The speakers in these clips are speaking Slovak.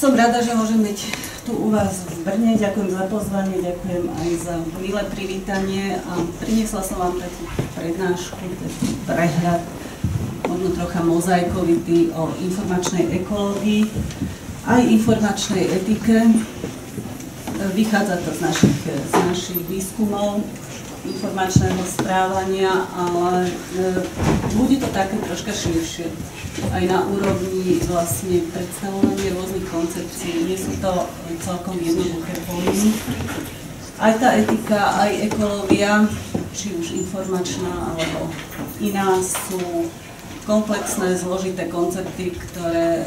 Som rada, že môžem byť tu u vás v Brne. Ďakujem za pozvanie, ďakujem aj za milé privítanie a priniesla som vám takú prednášku, taký prehľad, možno trocha mozaikovitý o informačnej ekológii, aj informačnej etike. Vychádza to z našich, z našich výskumov informačného správania, ale e, bude to také troška širšie. Aj na úrovni vlastne predstavovania rôznych koncepcií. Nie sú to celkom jednoduché pojmy. Aj tá etika, aj ekológia, či už informačná alebo iná, sú komplexné, zložité koncepty, ktoré e,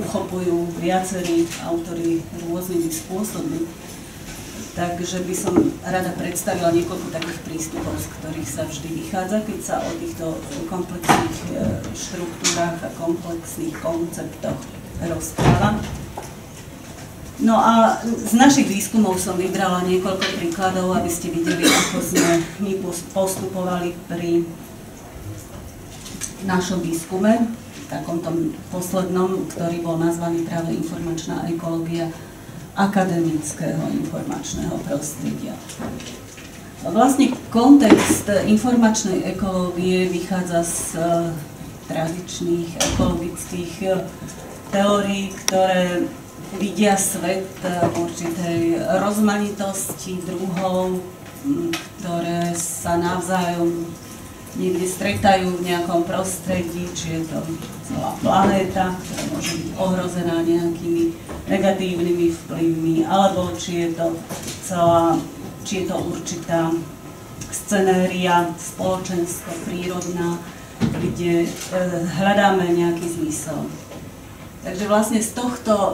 uchopujú viacerí autory rôznymi spôsobmi. Takže by som rada predstavila niekoľko takých prístupov, z ktorých sa vždy vychádza, keď sa o týchto komplexných e, štruktúrach a komplexných konceptoch rozpráva. No a z našich výskumov som vybrala niekoľko príkladov, aby ste videli, ako sme my postupovali pri našom výskume, takomto poslednom, ktorý bol nazvaný práve informačná ekológia akademického informačného prostredia. Vlastne kontext informačnej ekológie vychádza z e, tradičných ekologických e, teórií, ktoré vidia svet e, určitej rozmanitosti druhov, ktoré sa navzájom niekde stretajú v nejakom prostredí, či je to celá planéta, ktorá môže byť ohrozená nejakými negatívnymi vplyvmi, alebo či je to celá, či je to určitá scenéria spoločensko-prírodná, kde e, hľadáme nejaký zmysel. Takže vlastne z tohto e,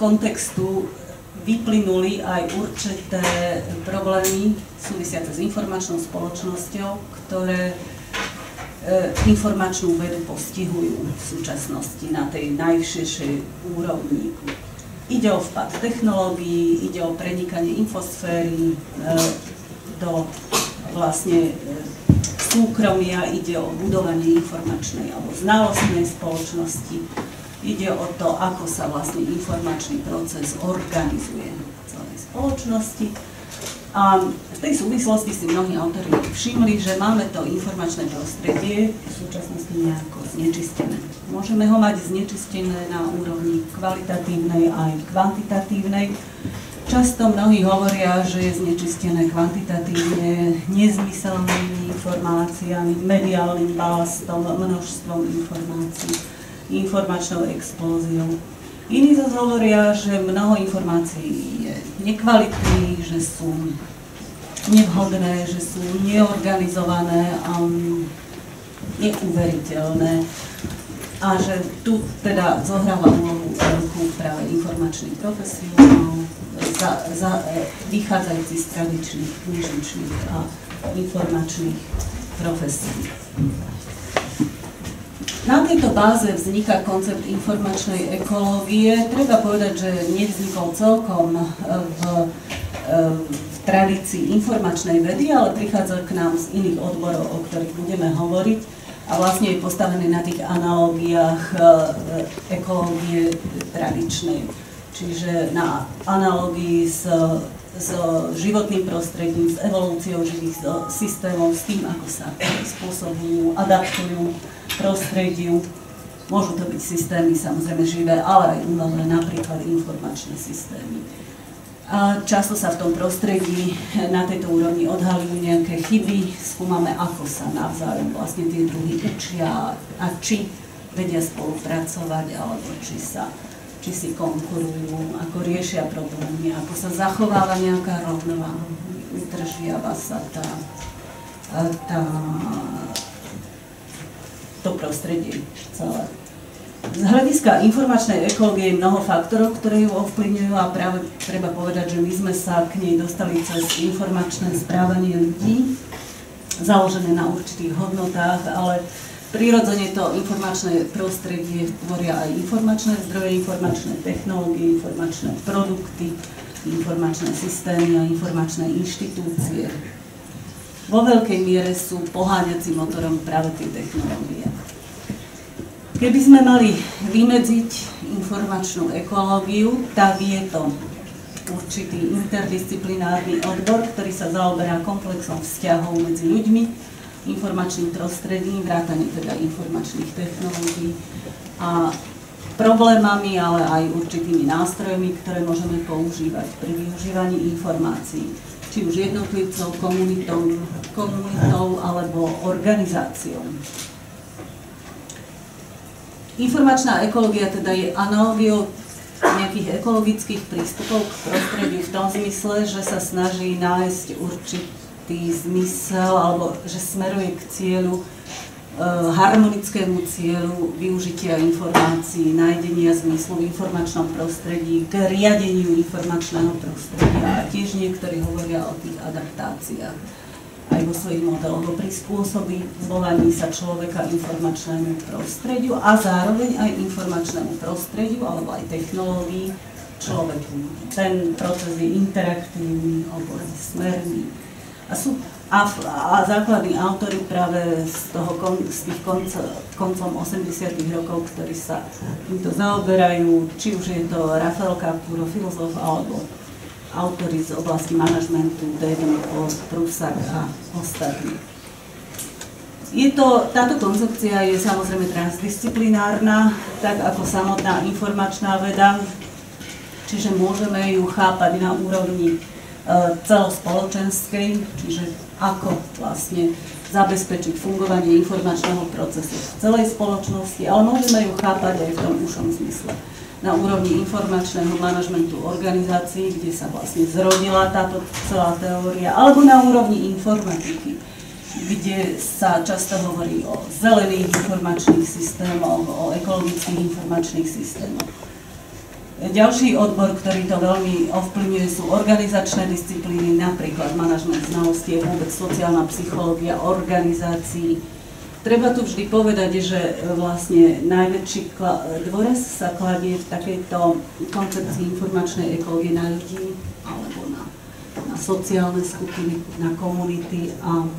kontextu vyplynuli aj určité problémy súvisiace s informačnou spoločnosťou, ktoré e, informačnú vedu postihujú v súčasnosti na tej najširšej úrovni. Ide o vpad technológií, ide o prenikanie infosféry e, do vlastne e, súkromia, ide o budovanie informačnej alebo znalostnej spoločnosti, Ide o to, ako sa vlastne informačný proces organizuje v celej spoločnosti. A v tej súvislosti si mnohí autori všimli, že máme to informačné prostredie v súčasnosti nejako znečistené. Môžeme ho mať znečistené na úrovni kvalitatívnej aj kvantitatívnej. Často mnohí hovoria, že je znečistené kvantitatívne nezmyselnými informáciami, mediálnym balastom, množstvom informácií informačnou explóziou. Iní zase hovoria, že mnoho informácií je nekvalitných, že sú nevhodné, že sú neorganizované a neuveriteľné a že tu teda zohráva úlohu veľkú práve informačných profesionálov, za, za, vychádzajúci z tradičných knižničných a informačných profesí. Na tejto báze vzniká koncept informačnej ekológie. Treba povedať, že nevznikol celkom e, v, e, v tradícii informačnej vedy, ale prichádza k nám z iných odborov, o ktorých budeme hovoriť a vlastne je postavený na tých analógiách e, ekológie tradičnej. Čiže na analógii s, s životným prostredím, s evolúciou živých systémov, s tým, ako sa spôsobujú, adaptujú prostrediu. Môžu to byť systémy samozrejme živé, ale aj umelé, napríklad informačné systémy. A často sa v tom prostredí na tejto úrovni odhalujú nejaké chyby, skúmame, ako sa navzájom vlastne tie druhy učia a či vedia spolupracovať, alebo či sa či si konkurujú, ako riešia problémy, ako sa zachováva nejaká rovnováha, udržiava sa tá, tá to prostredie celé. Z hľadiska informačnej ekológie je mnoho faktorov, ktoré ju ovplyvňujú a práve treba povedať, že my sme sa k nej dostali cez informačné správanie ľudí, založené na určitých hodnotách, ale prirodzene to informačné prostredie tvoria aj informačné zdroje, informačné technológie, informačné produkty, informačné systémy a informačné inštitúcie vo veľkej miere sú poháňacím motorom práve tie technológie. Keby sme mali vymedziť informačnú ekológiu, tak je to určitý interdisciplinárny odbor, ktorý sa zaoberá komplexom vzťahov medzi ľuďmi, informačným prostredím, vrátane teda informačných technológií a problémami, ale aj určitými nástrojmi, ktoré môžeme používať pri využívaní informácií, či už jednotlivcov, komunitou, komunitou alebo organizáciou. Informačná ekológia teda je analogiou nejakých ekologických prístupov k prostrediu v tom zmysle, že sa snaží nájsť určitý zmysel alebo že smeruje k cieľu e, harmonickému cieľu využitia informácií, nájdenia zmyslu v informačnom prostredí, k riadeniu informačného prostredia a tiež niektorí hovoria o tých adaptáciách aj vo svojich modeloch o prispôsobovaní sa človeka informačnému prostrediu a zároveň aj informačnému prostrediu alebo aj technológií človeku. Ten proces je interaktívny alebo smerný. A, sú, a, a základní autory práve z, toho, z tých konc, koncom 80 rokov, ktorí sa týmto zaoberajú, či už je to Rafael Capuro, filozof, alebo autory z oblasti manažmentu, Davenport, Prusak a ostatní. Je to, táto koncepcia je samozrejme transdisciplinárna, tak ako samotná informačná veda, čiže môžeme ju chápať na úrovni celospoločenskej, čiže ako vlastne zabezpečiť fungovanie informačného procesu v celej spoločnosti, ale môžeme ju chápať aj v tom ušom zmysle na úrovni informačného manažmentu organizácií, kde sa vlastne zrodila táto celá teória, alebo na úrovni informatiky, kde sa často hovorí o zelených informačných systémoch, o ekologických informačných systémoch. Ďalší odbor, ktorý to veľmi ovplyvňuje, sú organizačné disciplíny, napríklad manažment znalosti, vôbec sociálna psychológia organizácií, Treba tu vždy povedať, že vlastne najväčší dôraz sa kladie v takejto koncepcii informačnej ekológie na ľudí alebo na, na sociálne skupiny, na komunity a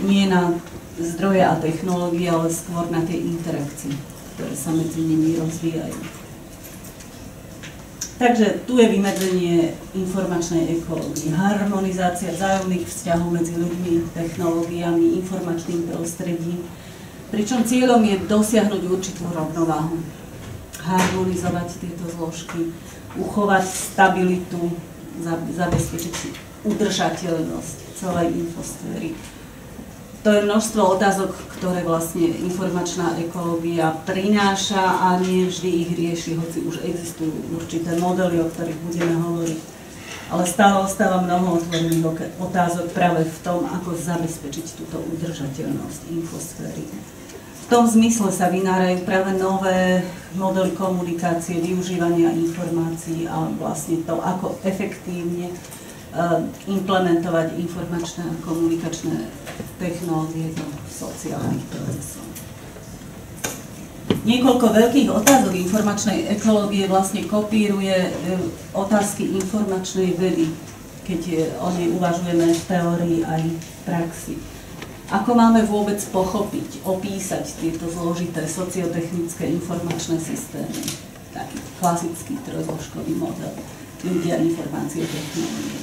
nie na zdroje a technológie, ale skôr na tie interakcie, ktoré sa medzi nimi rozvíjajú. Takže tu je vymedzenie informačnej ekológie, harmonizácia vzájomných vzťahov medzi ľuďmi, technológiami, informačným prostredím, pričom cieľom je dosiahnuť určitú rovnováhu, harmonizovať tieto zložky, uchovať stabilitu, zabezpečiť udržateľnosť celej infosféry. To je množstvo otázok, ktoré vlastne informačná ekológia prináša a nie vždy ich rieši, hoci už existujú určité modely, o ktorých budeme hovoriť. Ale stále ostáva mnoho otvorených otázok práve v tom, ako zabezpečiť túto udržateľnosť infosféry tom zmysle sa vynárajú práve nové modely komunikácie, využívania informácií a vlastne to, ako efektívne implementovať informačné a komunikačné technológie do sociálnych procesov. Niekoľko veľkých otázok informačnej ekológie vlastne kopíruje eh, otázky informačnej vedy, keď o nej uvažujeme v teórii aj v praxi. Ako máme vôbec pochopiť, opísať tieto zložité sociotechnické informačné systémy? Taký klasický trojzložkový model ľudia, informácie, technológie.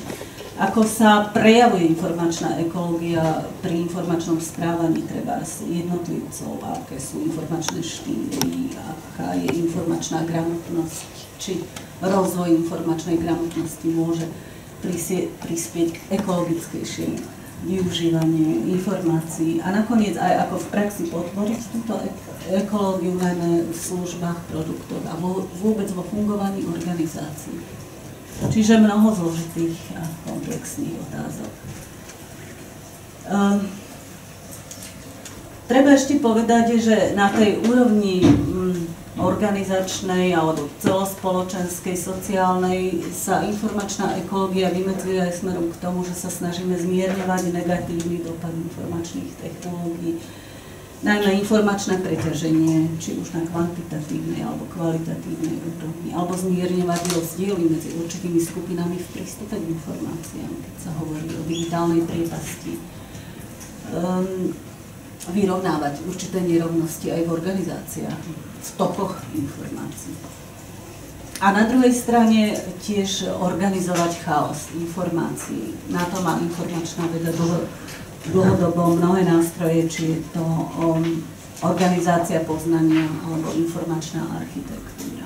Ako sa prejavuje informačná ekológia pri informačnom správaní treba jednotlivcov, aké sú informačné štýly, aká je informačná gramotnosť, či rozvoj informačnej gramotnosti môže prispieť k ekologickejšiemu využívanie informácií a nakoniec aj ako v praxi podporiť túto ekológiu najmä v službách produktov a vôbec vo fungovaní organizácií. Čiže mnoho zložitých a komplexných otázok. Um, treba ešte povedať, že na tej úrovni organizačnej alebo celospoločenskej, sociálnej sa informačná ekológia vymedzuje aj smerom k tomu, že sa snažíme zmierňovať negatívny dopad informačných technológií, najmä informačné preťaženie, či už na kvantitatívnej alebo kvalitatívnej úrovni, alebo zmierňovať rozdiely medzi určitými skupinami v prístupe k informáciám, keď sa hovorí o digitálnej priepasti. Um, vyrovnávať určité nerovnosti aj v organizáciách, v tokoch informácií. a na druhej strane tiež organizovať chaos informácií. Na to má informačná veda dlhodobo mnohé nástroje, či je to um, organizácia poznania alebo informačná architektúra.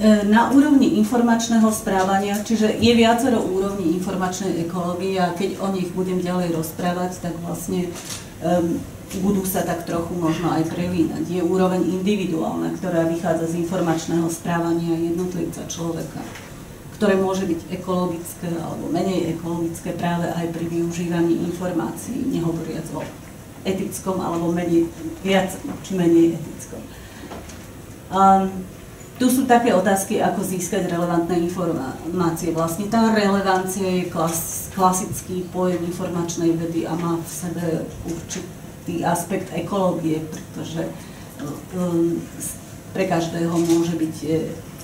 E, na úrovni informačného správania, čiže je viacero úrovní informačnej ekológie a keď o nich budem ďalej rozprávať, tak vlastne um, budú sa tak trochu možno aj prelínať. Je úroveň individuálna, ktorá vychádza z informačného správania jednotlivca človeka, ktoré môže byť ekologické alebo menej ekologické práve aj pri využívaní informácií, nehovoriac o etickom alebo menej, viac či menej etickom. Um, tu sú také otázky, ako získať relevantné informácie. Vlastne tá relevancia je klas, klasický pojem informačnej vedy a má v sebe určitý tý aspekt ekológie, pretože um, pre každého môže byť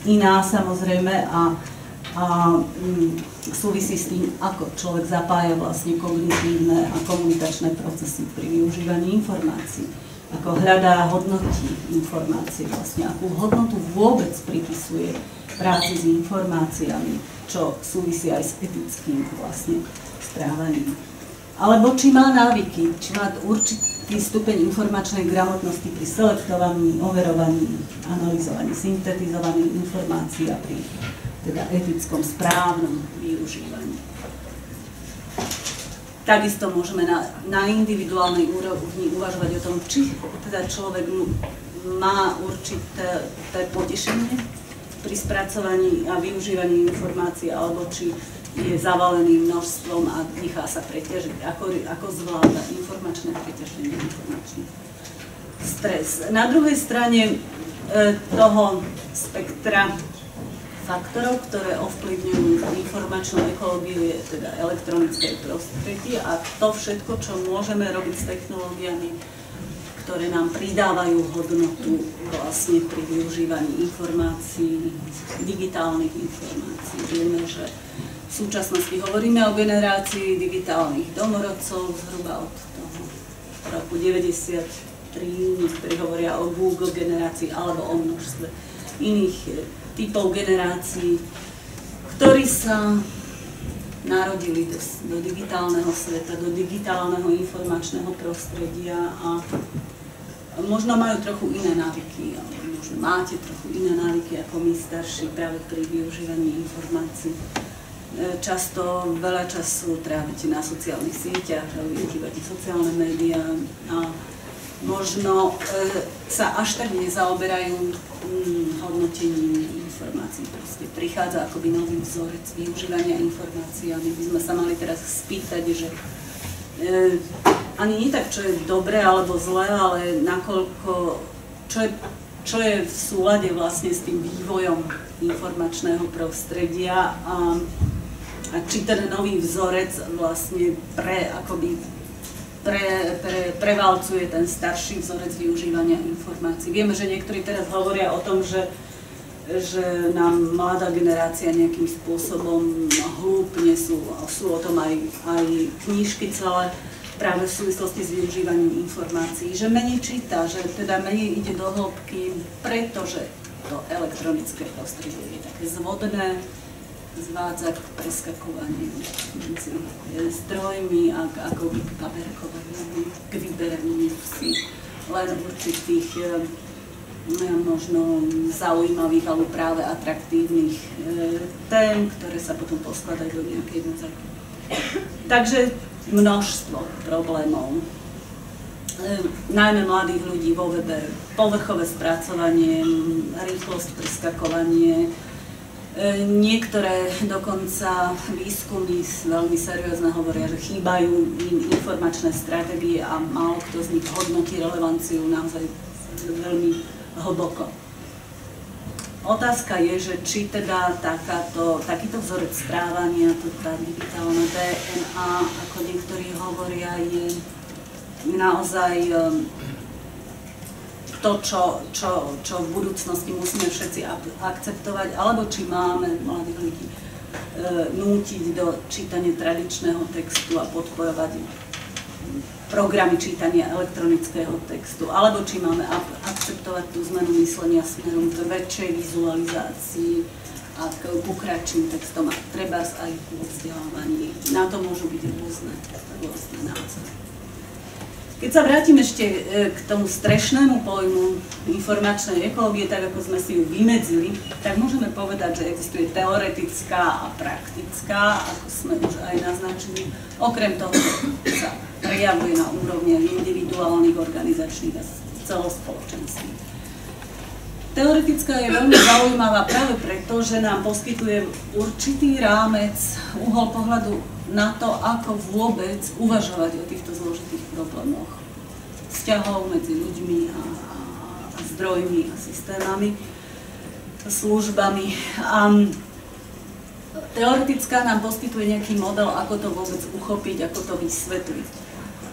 iná samozrejme a, a um, súvisí s tým, ako človek zapája vlastne kognitívne a komunikačné procesy pri využívaní informácií, ako hľadá hodnotí informácie, vlastne. Akú hodnotu vôbec pripisuje práci s informáciami, čo súvisí aj s etickým vlastne správaním alebo či má návyky, či má určitý stupeň informačnej gramotnosti pri selektovaní, overovaní, analyzovaní, syntetizovaní informácií a pri teda etickom správnom využívaní. Takisto môžeme na, na individuálnej úrovni uvažovať o tom, či teda človek má určité potešenie pri spracovaní a využívaní informácií, alebo či je zavalený množstvom a nechá sa preťažiť. Ako, ako zvláda informačné preťaženie, informačný stres. Na druhej strane e, toho spektra faktorov, ktoré ovplyvňujú informačnú ekológiu, je teda elektronické prostredie a to všetko, čo môžeme robiť s technológiami, ktoré nám pridávajú hodnotu vlastne pri využívaní informácií, digitálnych informácií. Vieme, že v súčasnosti hovoríme o generácii digitálnych domorodcov zhruba od toho roku 93, niektorí hovoria o Google generácii alebo o množstve iných typov generácií, ktorí sa narodili do, do digitálneho sveta, do digitálneho informačného prostredia a možno majú trochu iné návyky, alebo možno máte trochu iné návyky ako my starší práve pri využívaní informácií. E, často veľa času trávite na sociálnych sieťach, využívate sociálne médiá a možno e, sa až tak nezaoberajú hm, hodnotením informácií. Proste prichádza akoby nový vzorec využívania informácií a my by sme sa mali teraz spýtať, že e, ani nie tak, čo je dobré alebo zlé, ale nakoľko, čo je, čo je v súlade vlastne s tým vývojom informačného prostredia a a či ten nový vzorec vlastne pre, akoby pre, pre, prevalcuje ten starší vzorec využívania informácií. Vieme, že niektorí teraz hovoria o tom, že, že nám mladá generácia nejakým spôsobom hlúpne sú, sú o tom aj, aj knížky celé práve v súvislosti s využívaním informácií, že menej číta, že teda menej ide do hĺbky, pretože to elektronické prostredie je také zvodné, zvádza k preskakovaniu medzi zdrojmi a k ako kaberkovaniu, k vyberaniu si len určitých eh, možno zaujímavých alebo práve atraktívnych eh, tém, ktoré sa potom poskladajú do nejakej mozaiky. Takže množstvo problémov. Eh, najmä mladých ľudí vo webe, povrchové spracovanie, rýchlosť preskakovanie, niektoré dokonca výskumy veľmi seriózne hovoria, že chýbajú im informačné stratégie a málo kto z nich hodnotí relevanciu naozaj veľmi hlboko. Otázka je, že či teda takáto, takýto vzorec správania, to tá digitálna DNA, ako niektorí hovoria, je naozaj to, čo, čo, čo v budúcnosti musíme všetci akceptovať, alebo či máme mladých ľudí e, nútiť do čítania tradičného textu a podporovať programy čítania elektronického textu, alebo či máme akceptovať tú zmenu myslenia smerom k väčšej vizualizácii a k kratším textom a treba aj v vzdelávaní. Na to môžu byť rôzne, rôzne názory. Keď sa vrátim ešte e, k tomu strešnému pojmu informačnej ekológie, tak ako sme si ju vymedzili, tak môžeme povedať, že existuje teoretická a praktická, ako sme už aj naznačili. Okrem toho sa prejavuje na úrovni individuálnych, organizačných a celospoločenských. Teoretická je veľmi zaujímavá práve preto, že nám poskytuje určitý rámec, uhol pohľadu na to, ako vôbec uvažovať o týchto zložitých problémoch vzťahov medzi ľuďmi a, a, a zdrojmi a systémami, službami. A teoretická nám poskytuje nejaký model, ako to vôbec uchopiť, ako to vysvetliť.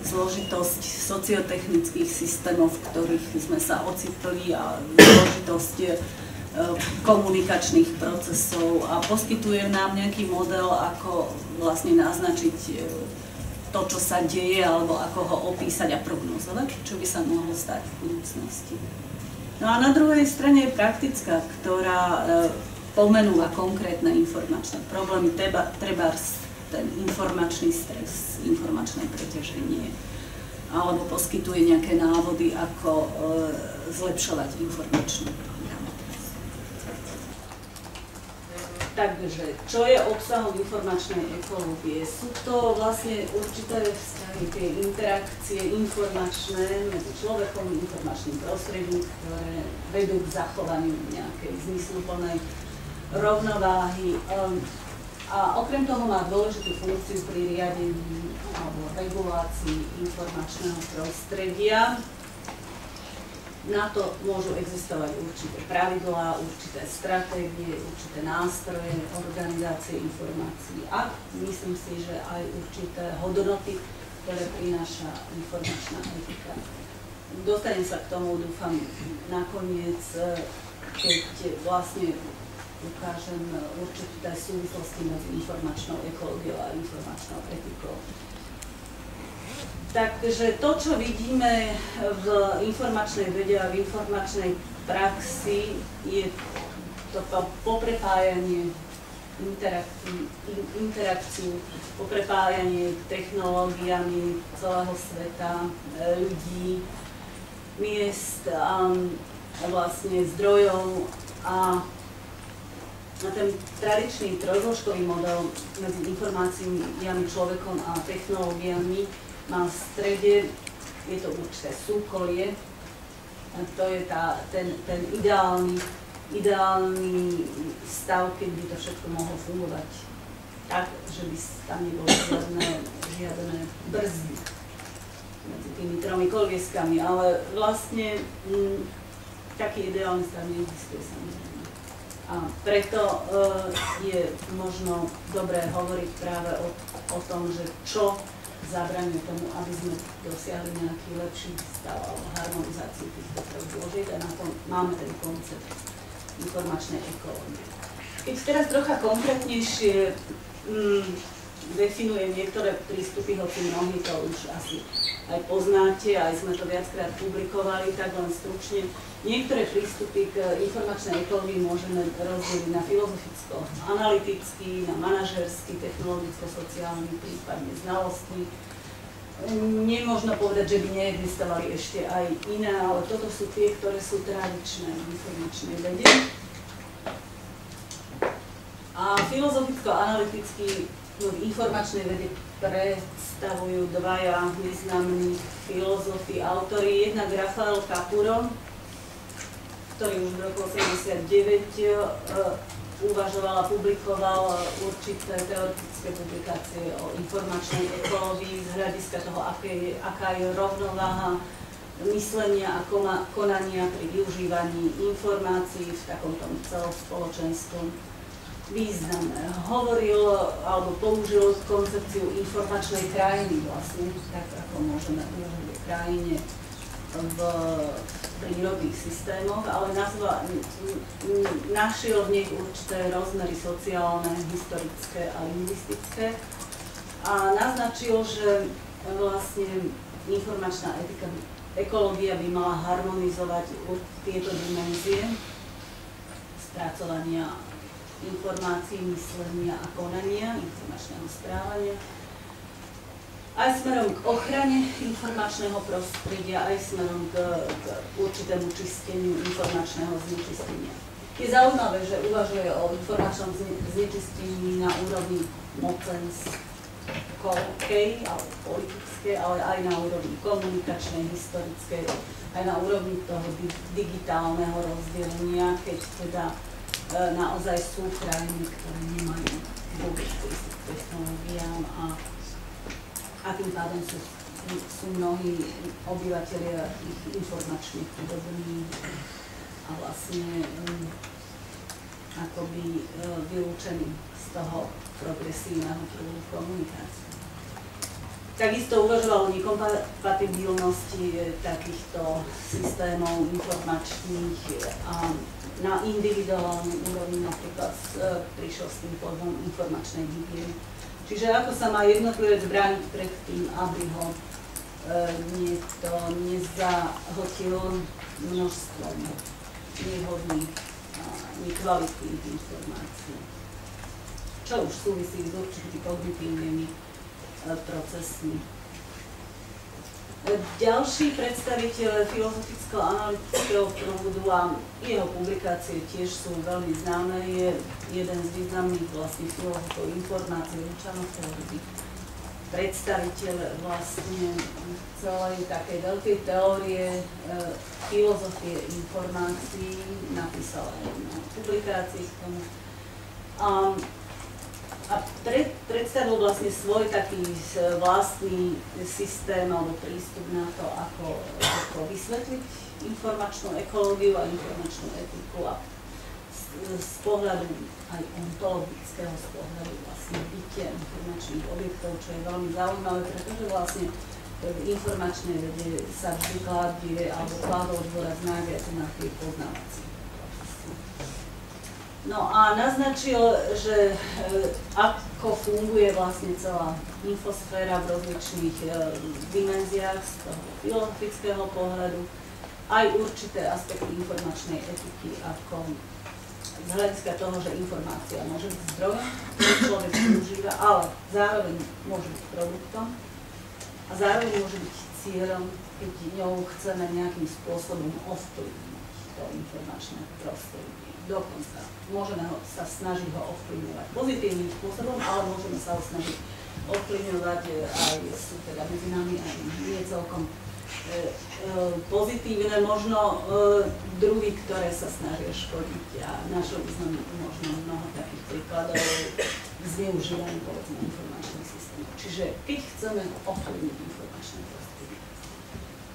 Zložitosť sociotechnických systémov, v ktorých sme sa ocitli a zložitosť komunikačných procesov a poskytuje nám nejaký model, ako vlastne naznačiť e, to, čo sa deje, alebo ako ho opísať a prognozovať, čo by sa mohlo stať v budúcnosti. No a na druhej strane je praktická, ktorá e, pomenúva konkrétne informačné problémy, treba, treba ten informačný stres, informačné preťaženie, alebo poskytuje nejaké návody, ako e, zlepšovať informačnú Takže, čo je obsahom informačnej ekológie? Sú to vlastne určité vzťahy, tie interakcie informačné medzi človekom, informačným prostredím, ktoré vedú k zachovaniu nejakej zmysluplnej rovnováhy. Um, a okrem toho má dôležitú funkciu pri riadení alebo regulácii informačného prostredia na to môžu existovať určité pravidlá, určité stratégie, určité nástroje, organizácie informácií a myslím si, že aj určité hodnoty, ktoré prináša informačná etika. Dostanem sa k tomu, dúfam, nakoniec, keď vlastne ukážem určité súvislosti medzi informačnou ekológiou a informačnou etikou. Takže to, čo vidíme v informačnej vede a v informačnej praxi, je toto poprepájanie interakciu, poprepájanie technológiami celého sveta, e, ľudí, miest, a vlastne zdrojov a ten tradičný trojzložkový model medzi informáciami, človekom a technológiami v strede, je to určité súkolie, to je tá, ten, ten ideálny, ideálny stav, keď by to všetko mohlo fungovať tak, že by tam nebolo žiadne, žiadne brzdy medzi tými tromi kolieskami, ale vlastne m, mm, taký ideálny stav neexistuje samozrejme. A preto e, je možno dobré hovoriť práve o, o tom, že čo zabraňuje tomu, aby sme dosiahli nejaký lepší stav alebo harmonizáciu týchto troch zložiek a na tom máme ten koncept informačnej ekológie. Keď teraz trocha konkrétnejšie mm, definujem niektoré prístupy, hoci mnohí to už asi aj poznáte, aj sme to viackrát publikovali, tak len stručne. Niektoré prístupy k informačnej ekológii môžeme rozdeliť na filozoficko-analytický, na manažerský, technologicko-sociálny, prípadne znalostný. Nemôžno povedať, že by neexistovali ešte aj iné, ale toto sú tie, ktoré sú tradičné v informačnej vede. A filozoficko-analytický no, v informačnej vede predstavujú dvaja neznámni filozofi, autory, jednak Rafael Capuro, ktorý už v roku 89 uh, uvažoval a publikoval určité teoretické publikácie o informačnej ekológii z hľadiska toho, aké, aká je rovnováha myslenia a konania pri využívaní informácií v takomto celospoločenskom význame. Hovoril alebo použil koncepciu informačnej krajiny vlastne, tak ako môžeme uvažovať o krajine v prírodných systémoch, ale nazva, našiel v nej určité rozmery sociálne, historické a lingvistické. A naznačil, že vlastne informačná etika, ekológia by mala harmonizovať tieto dimenzie spracovania informácií, myslenia a konania, informačného správania, aj smerom k ochrane informačného prostredia, aj smerom k, k určitému čisteniu informačného znečistenia. Je zaujímavé, že uvažuje o informačnom znečistení na úrovni mocenskej alebo politickej, ale aj na úrovni komunikačnej, historickej, aj na úrovni toho digitálneho rozdelenia, keď teda e, naozaj sú krajiny, ktoré nemajú vôbec prístup k technológiám a a tým pádom sú, sú mnohí obyvateľia informačne chudobní a vlastne um, akoby uh, vylúčení z toho progresívneho prúdu komunikácie. Takisto uvažoval o nekompatibilnosti e, takýchto systémov informačných a na individuálnej úrovni napríklad e, prišiel s tým pojmom informačnej hygieny Čiže ako sa má jednotlivec brániť pred tým, aby ho e, niekto nezahotil množstvom nevhodných a nekvalitných informácií. Čo už súvisí s určitými kognitívnymi e, procesmi. Ďalší predstaviteľ filozoficko-analytického prúdu a jeho publikácie tiež sú veľmi známe, je jeden z významných vlastne filozofov informácie Lučanov teórii. Predstaviteľ vlastne celej takej veľkej teórie e, filozofie informácií, napísal aj na publikácii k tomu. Um, a pre, predstavil vlastne svoj taký vlastný systém alebo prístup na to, ako, ako vysvetliť informačnú ekológiu a informačnú etiku a z, z pohľadu aj ontologického, z pohľadu vlastne bytia informačných objektov, čo je veľmi zaujímavé, pretože vlastne v informačnej vede sa vždy kladie alebo kladol dôraz najviac na tie poznávacie No a naznačil, že e, ako funguje vlastne celá infosféra v rozličných e, dimenziách z toho filozofického pohľadu, aj určité aspekty informačnej etiky, ako z hľadiska toho, že informácia môže byť zdrojom, ktorý človek využíva, ale zároveň môže byť produktom a zároveň môže byť cieľom, keď ňou chceme nejakým spôsobom ovplyvniť to informačné prostredie dokonca. Môžeme ho, sa snažiť ho ovplyvňovať pozitívnym spôsobom, ale môžeme sa ho snažiť ovplyvňovať e, aj sú teda medzi nami aj nie celkom e, e, pozitívne, možno e, druhy, ktoré sa snažia škodiť a našlo by možno mnoho takých príkladov zneužívania povedzme informačných systémov. Čiže keď chceme ovplyvniť prostredie.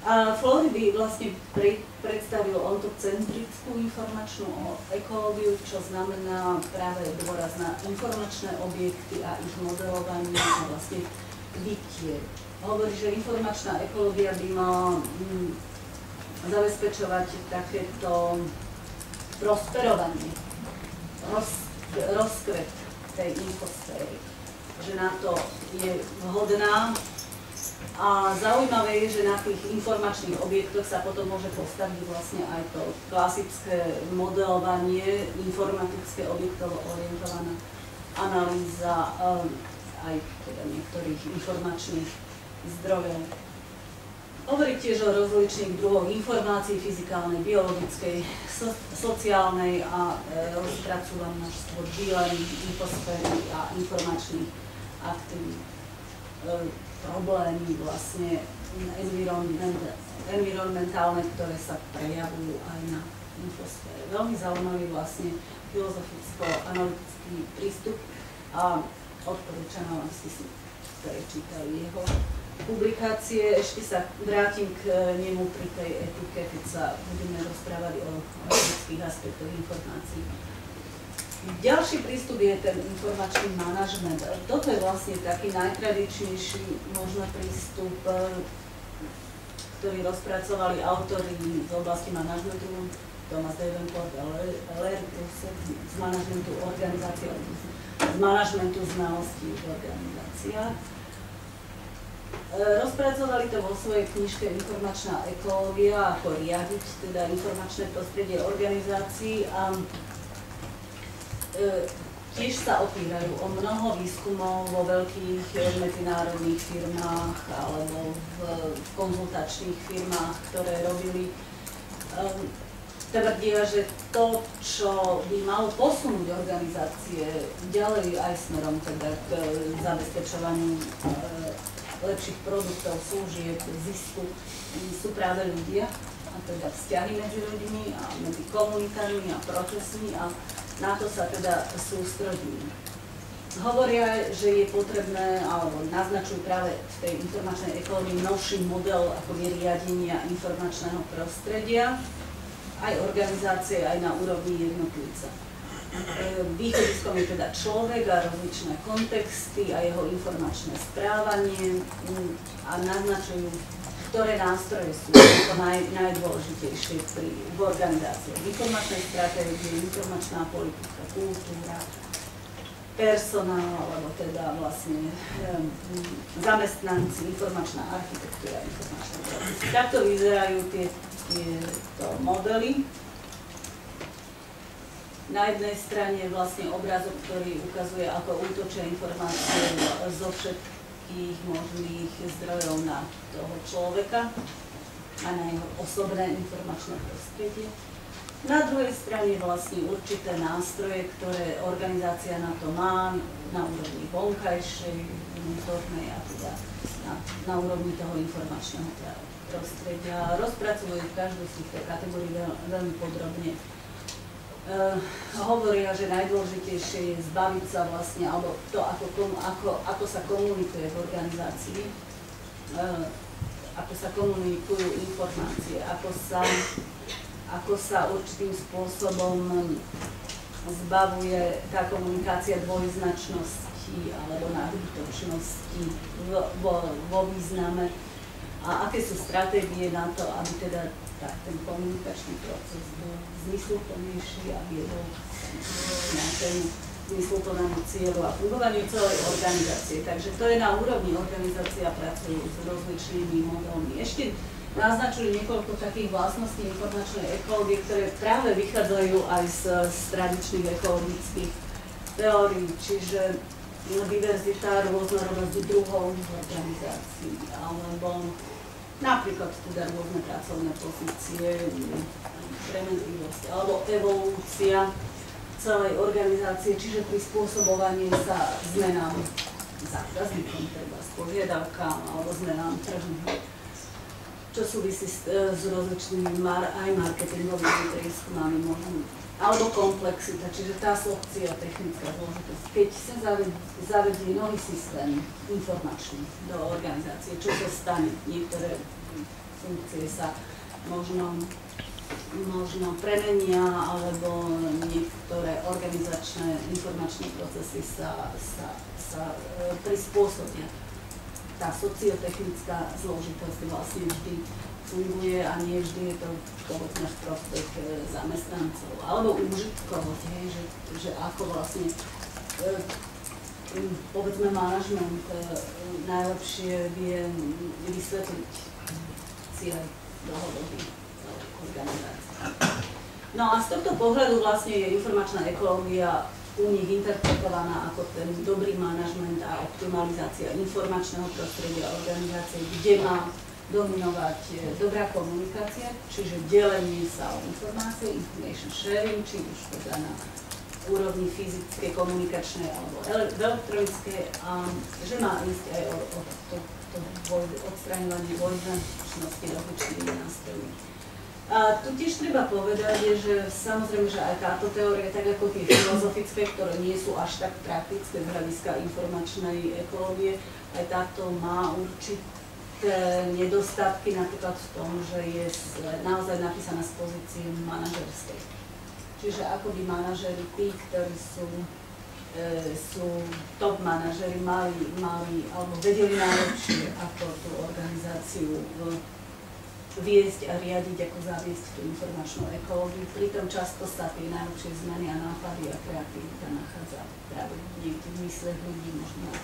A Floridy vlastne pri, predstavil ontocentrickú informačnú ekológiu, čo znamená práve dôraz na informačné objekty a ich modelovanie a vlastne bytie. Hovorí, že informačná ekológia by mala mm, zabezpečovať takéto prosperovanie, roz, rozkvet tej infosféry. Že na to je vhodná a zaujímavé je, že na tých informačných objektoch sa potom môže postaviť vlastne aj to klasické modelovanie, informatické objektovo orientovaná analýza um, aj teda niektorých informačných zdrojov. Hovorí tiež o rozličných druhoch informácií, fyzikálnej, biologickej, so, sociálnej a e, rozpracúva množstvo dílení, infosféry a informačných aktivít. E, problémy vlastne environmentálne, ktoré sa prejavujú aj na infosfére. Veľmi zaujímavý vlastne filozoficko-analytický prístup a odporúčam vám si si prečítali jeho publikácie. Ešte sa vrátim k nemu pri tej etike, keď sa budeme rozprávať o etických aspektoch informácií. Ďalší prístup je ten informačný manažment. Toto je vlastne taký najtradičnejší možno prístup, e, ktorý rozpracovali autory z oblasti manažmentu, Thomas Davenport Larry z manažmentu organizácie, z manažmentu znalostí v organizáciách. rozpracovali to vo svojej knižke Informačná ekológia, ako riadiť teda informačné prostredie organizácií a tiež sa opírajú o mnoho výskumov vo veľkých medzinárodných firmách alebo v konzultačných firmách, ktoré robili. Tvrdia, že to, čo by malo posunúť organizácie ďalej aj smerom teda k zabezpečovaniu e, lepších produktov, služieb, zisku, sú práve ľudia, a teda vzťahy medzi ľuďmi a medzi komunitami a procesmi a na to sa teda sústredím. Hovoria, že je potrebné, alebo naznačujú práve v tej informačnej ekológii novší model ako riadenia informačného prostredia, aj organizácie, aj na úrovni jednotlivca. Východiskom je teda človek a rozličné kontexty a jeho informačné správanie mm, a naznačujú, ktoré nástroje sú to naj, najdôležitejšie pri, v organizácii. Informačné stratégie, informačná politika, kultúra, personál, alebo teda vlastne um, zamestnanci, informačná architektúra, informačná procesy. Takto vyzerajú tie tieto modely. Na jednej strane vlastne obrazok, ktorý ukazuje, ako útočia informácie zo všetkých možných zdrojov na toho človeka a na jeho osobné informačné prostredie. Na druhej strane vlastne určité nástroje, ktoré organizácia na to má, na úrovni vonkajšej, vnútornej a teda na, na úrovni toho informačného prostredia, rozpracujú každú z týchto kategórií veľ, veľmi podrobne. Uh, hovoria, že najdôležitejšie je zbaviť sa vlastne, alebo to, ako, ako, ako sa komunikuje v organizácii, uh, ako sa komunikujú informácie, ako sa, ako sa určitým spôsobom zbavuje tá komunikácia dvojznačnosti alebo nadbytočnosti vo, vo význame. A aké sú stratégie na to, aby teda tak, ten komunikačný proces bol zmysluplnejší a viedol k nejakému zmysluplnému cieľu a fungovaniu celej organizácie. Takže to je na úrovni organizácia pracujú s rozličnými modelmi. Ešte naznačujú niekoľko takých vlastností informačnej ekológie, ktoré práve vychádzajú aj z, z tradičných ekologických teórií, čiže diverzita, rôznorodosť druhov v organizácii, alebo napríklad teda rôzne pracovné pozície, premenlivosť alebo evolúcia celej organizácie, čiže prispôsobovanie sa zmenám zákazníkom, treba s požiadavkám alebo zmenám trhu, čo súvisí s, s rozličnými mar, aj marketingovými prieskumami, možno alebo komplexita, čiže tá sociotechnická zložitosť. Keď sa zavedie nový systém informačný do organizácie, čo sa stane? Niektoré funkcie sa možno, možno premenia, alebo niektoré organizačné informačné procesy sa, sa, sa e, prispôsobia. Tá sociotechnická zložitosť vlastne vždy funguje a nie vždy je to povedzme v prospech e, zamestnancov. Alebo užitkovosť, hej, že, že ako vlastne e, povedzme manažment e, najlepšie vie vysvetliť cieľ dlhodobý organizácie. No a z tohto pohľadu vlastne je informačná ekológia u nich interpretovaná ako ten dobrý manažment a optimalizácia informačného prostredia organizácie, kde má dominovať e, dobrá komunikácia, čiže delenie sa o informácie, information sharing, či už teda na úrovni fyzické, komunikačnej alebo elektronické, a že má ísť aj o, o to, to dvoj, odstraňovanie dvojznačnosti rozličnými nástrojmi. A tu tiež treba povedať, že samozrejme, že aj táto teória, tak ako tie filozofické, ktoré nie sú až tak praktické z hľadiska informačnej ekológie, aj táto má určitý nedostatky napríklad v tom, že je naozaj napísaná z pozície manažerskej. Čiže ako by manažeri, tí, ktorí sú, e, sú top manažeri, mali, mali alebo vedeli najlepšie, ako tú organizáciu viesť a riadiť, ako zaviesť tú informačnú ekológiu. Pritom často sa tie najlepšie zmeny a nápady a kreativita nachádza práve v niekedy v mysle ľudí možno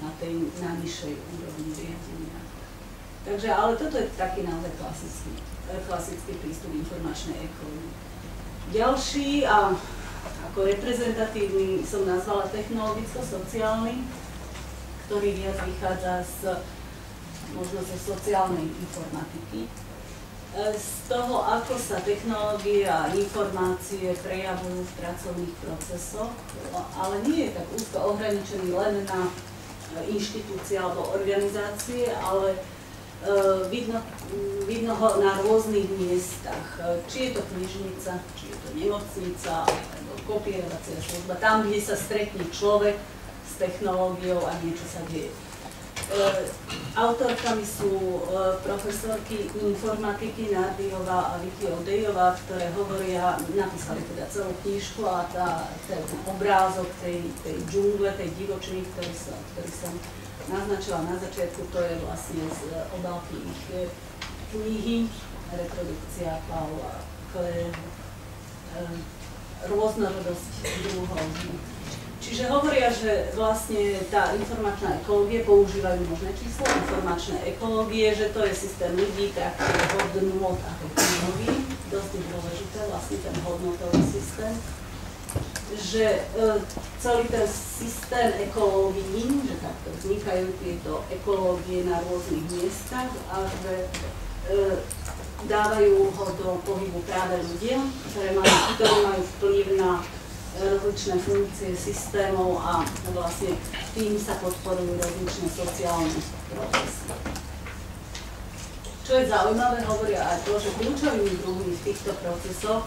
na tej najnižšej úrovni riadenia. Takže, ale toto je taký naozaj klasický, klasický prístup informačnej ekológie. Ďalší a ako reprezentatívny som nazvala technologicko-sociálny, ktorý viac vychádza z možno zo sociálnej informatiky. E, z toho, ako sa technológie a informácie prejavujú v pracovných procesoch, ale nie je tak úzko ohraničený len na e, inštitúcie alebo organizácie, ale e, vidno, vidno ho na rôznych miestach. Či je to knižnica, či je to nemocnica, alebo kopierovacia služba, tam, kde sa stretne človek s technológiou a niečo sa deje. E, autorkami sú e, profesorky informatiky Nardiová a Vicky Odejová, ktoré hovoria, napísali teda celú knižku a tá, ten obrázok tej, tej džungle, tej divočiny, ktorý, sa, ktorý som naznačila na začiatku, to je vlastne z obálky ich e, knihy, reprodukcia Paula Claire, rôznorodosť druhov. Čiže hovoria, že vlastne tá informačná ekológie, používajú možné číslo informačné ekológie, že to je systém ľudí, takých hodnot a technológií, dosť dôležité vlastne ten hodnotový systém, že e, celý ten systém ekológií, že takto vznikajú tieto ekológie na rôznych miestach a že e, dávajú ho do pohybu práve ľudia, ktoré majú, ktorí majú vplyv na rozličné funkcie systémov a vlastne tým sa podporujú rozličné sociálne procesy. Čo je zaujímavé, hovoria aj to, že kľúčovými druhmi v týchto procesoch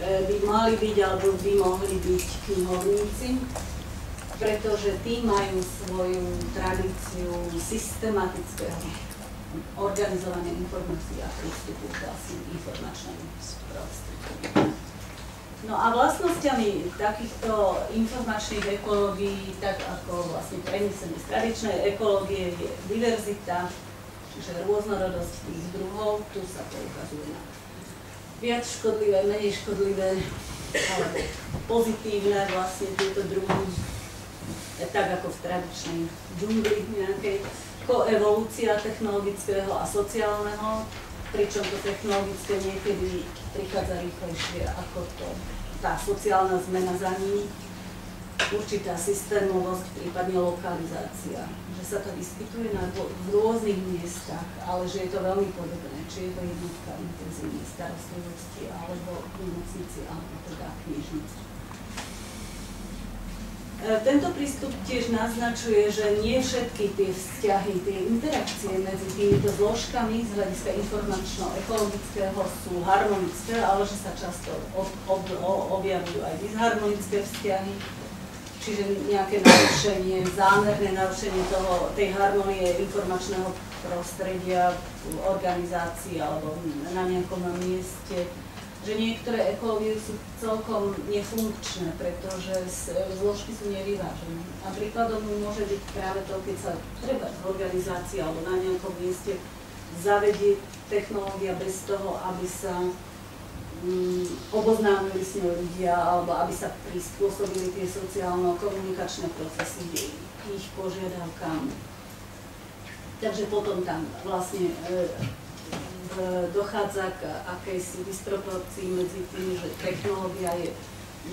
by mali byť alebo by mohli byť knihovníci, pretože tí majú svoju tradíciu systematického organizovania informácií a prístupu k vlastným informačnému prostriedku. No a vlastnosťami takýchto informačných ekológií, tak ako vlastne prenesené z tradičnej ekológie, je diverzita, čiže rôznorodosť tých druhov, tu sa to ukazuje na viac škodlivé, menej škodlivé, alebo pozitívne vlastne tieto druhy, tak ako v tradičnej džungli nejakej, koevolúcia technologického a sociálneho, pričom to technologické niekedy prichádza rýchlejšie ako to tá sociálna zmena za ním, určitá systémovosť, prípadne lokalizácia. Sa to vyskytuje na v rôznych miestach, ale že je to veľmi podobné, či je to jednotka intenzívnej starostlivosti, alebo v nemocnici, alebo teda knižnici. E, tento prístup tiež naznačuje, že nie všetky tie vzťahy, tie interakcie medzi týmito zložkami z hľadiska informačno-ekologického sú harmonické, ale že sa často ob, ob, objavujú aj disharmonické vzťahy, čiže nejaké narušenie, zámerné narušenie toho, tej harmonie informačného prostredia organizácii alebo na nejakom mieste že niektoré ekológie sú celkom nefunkčné, pretože zložky sú nevyvážené. A príkladom môže byť práve to, keď sa treba v organizácii alebo na nejakom mieste zavedie technológia bez toho, aby sa oboznámili s ňou ľudia alebo aby sa prispôsobili tie sociálno-komunikačné procesy ich požiadavkám. Takže potom tam vlastne e, E, dochádza k akejsi disproporcii medzi tým, že technológia je,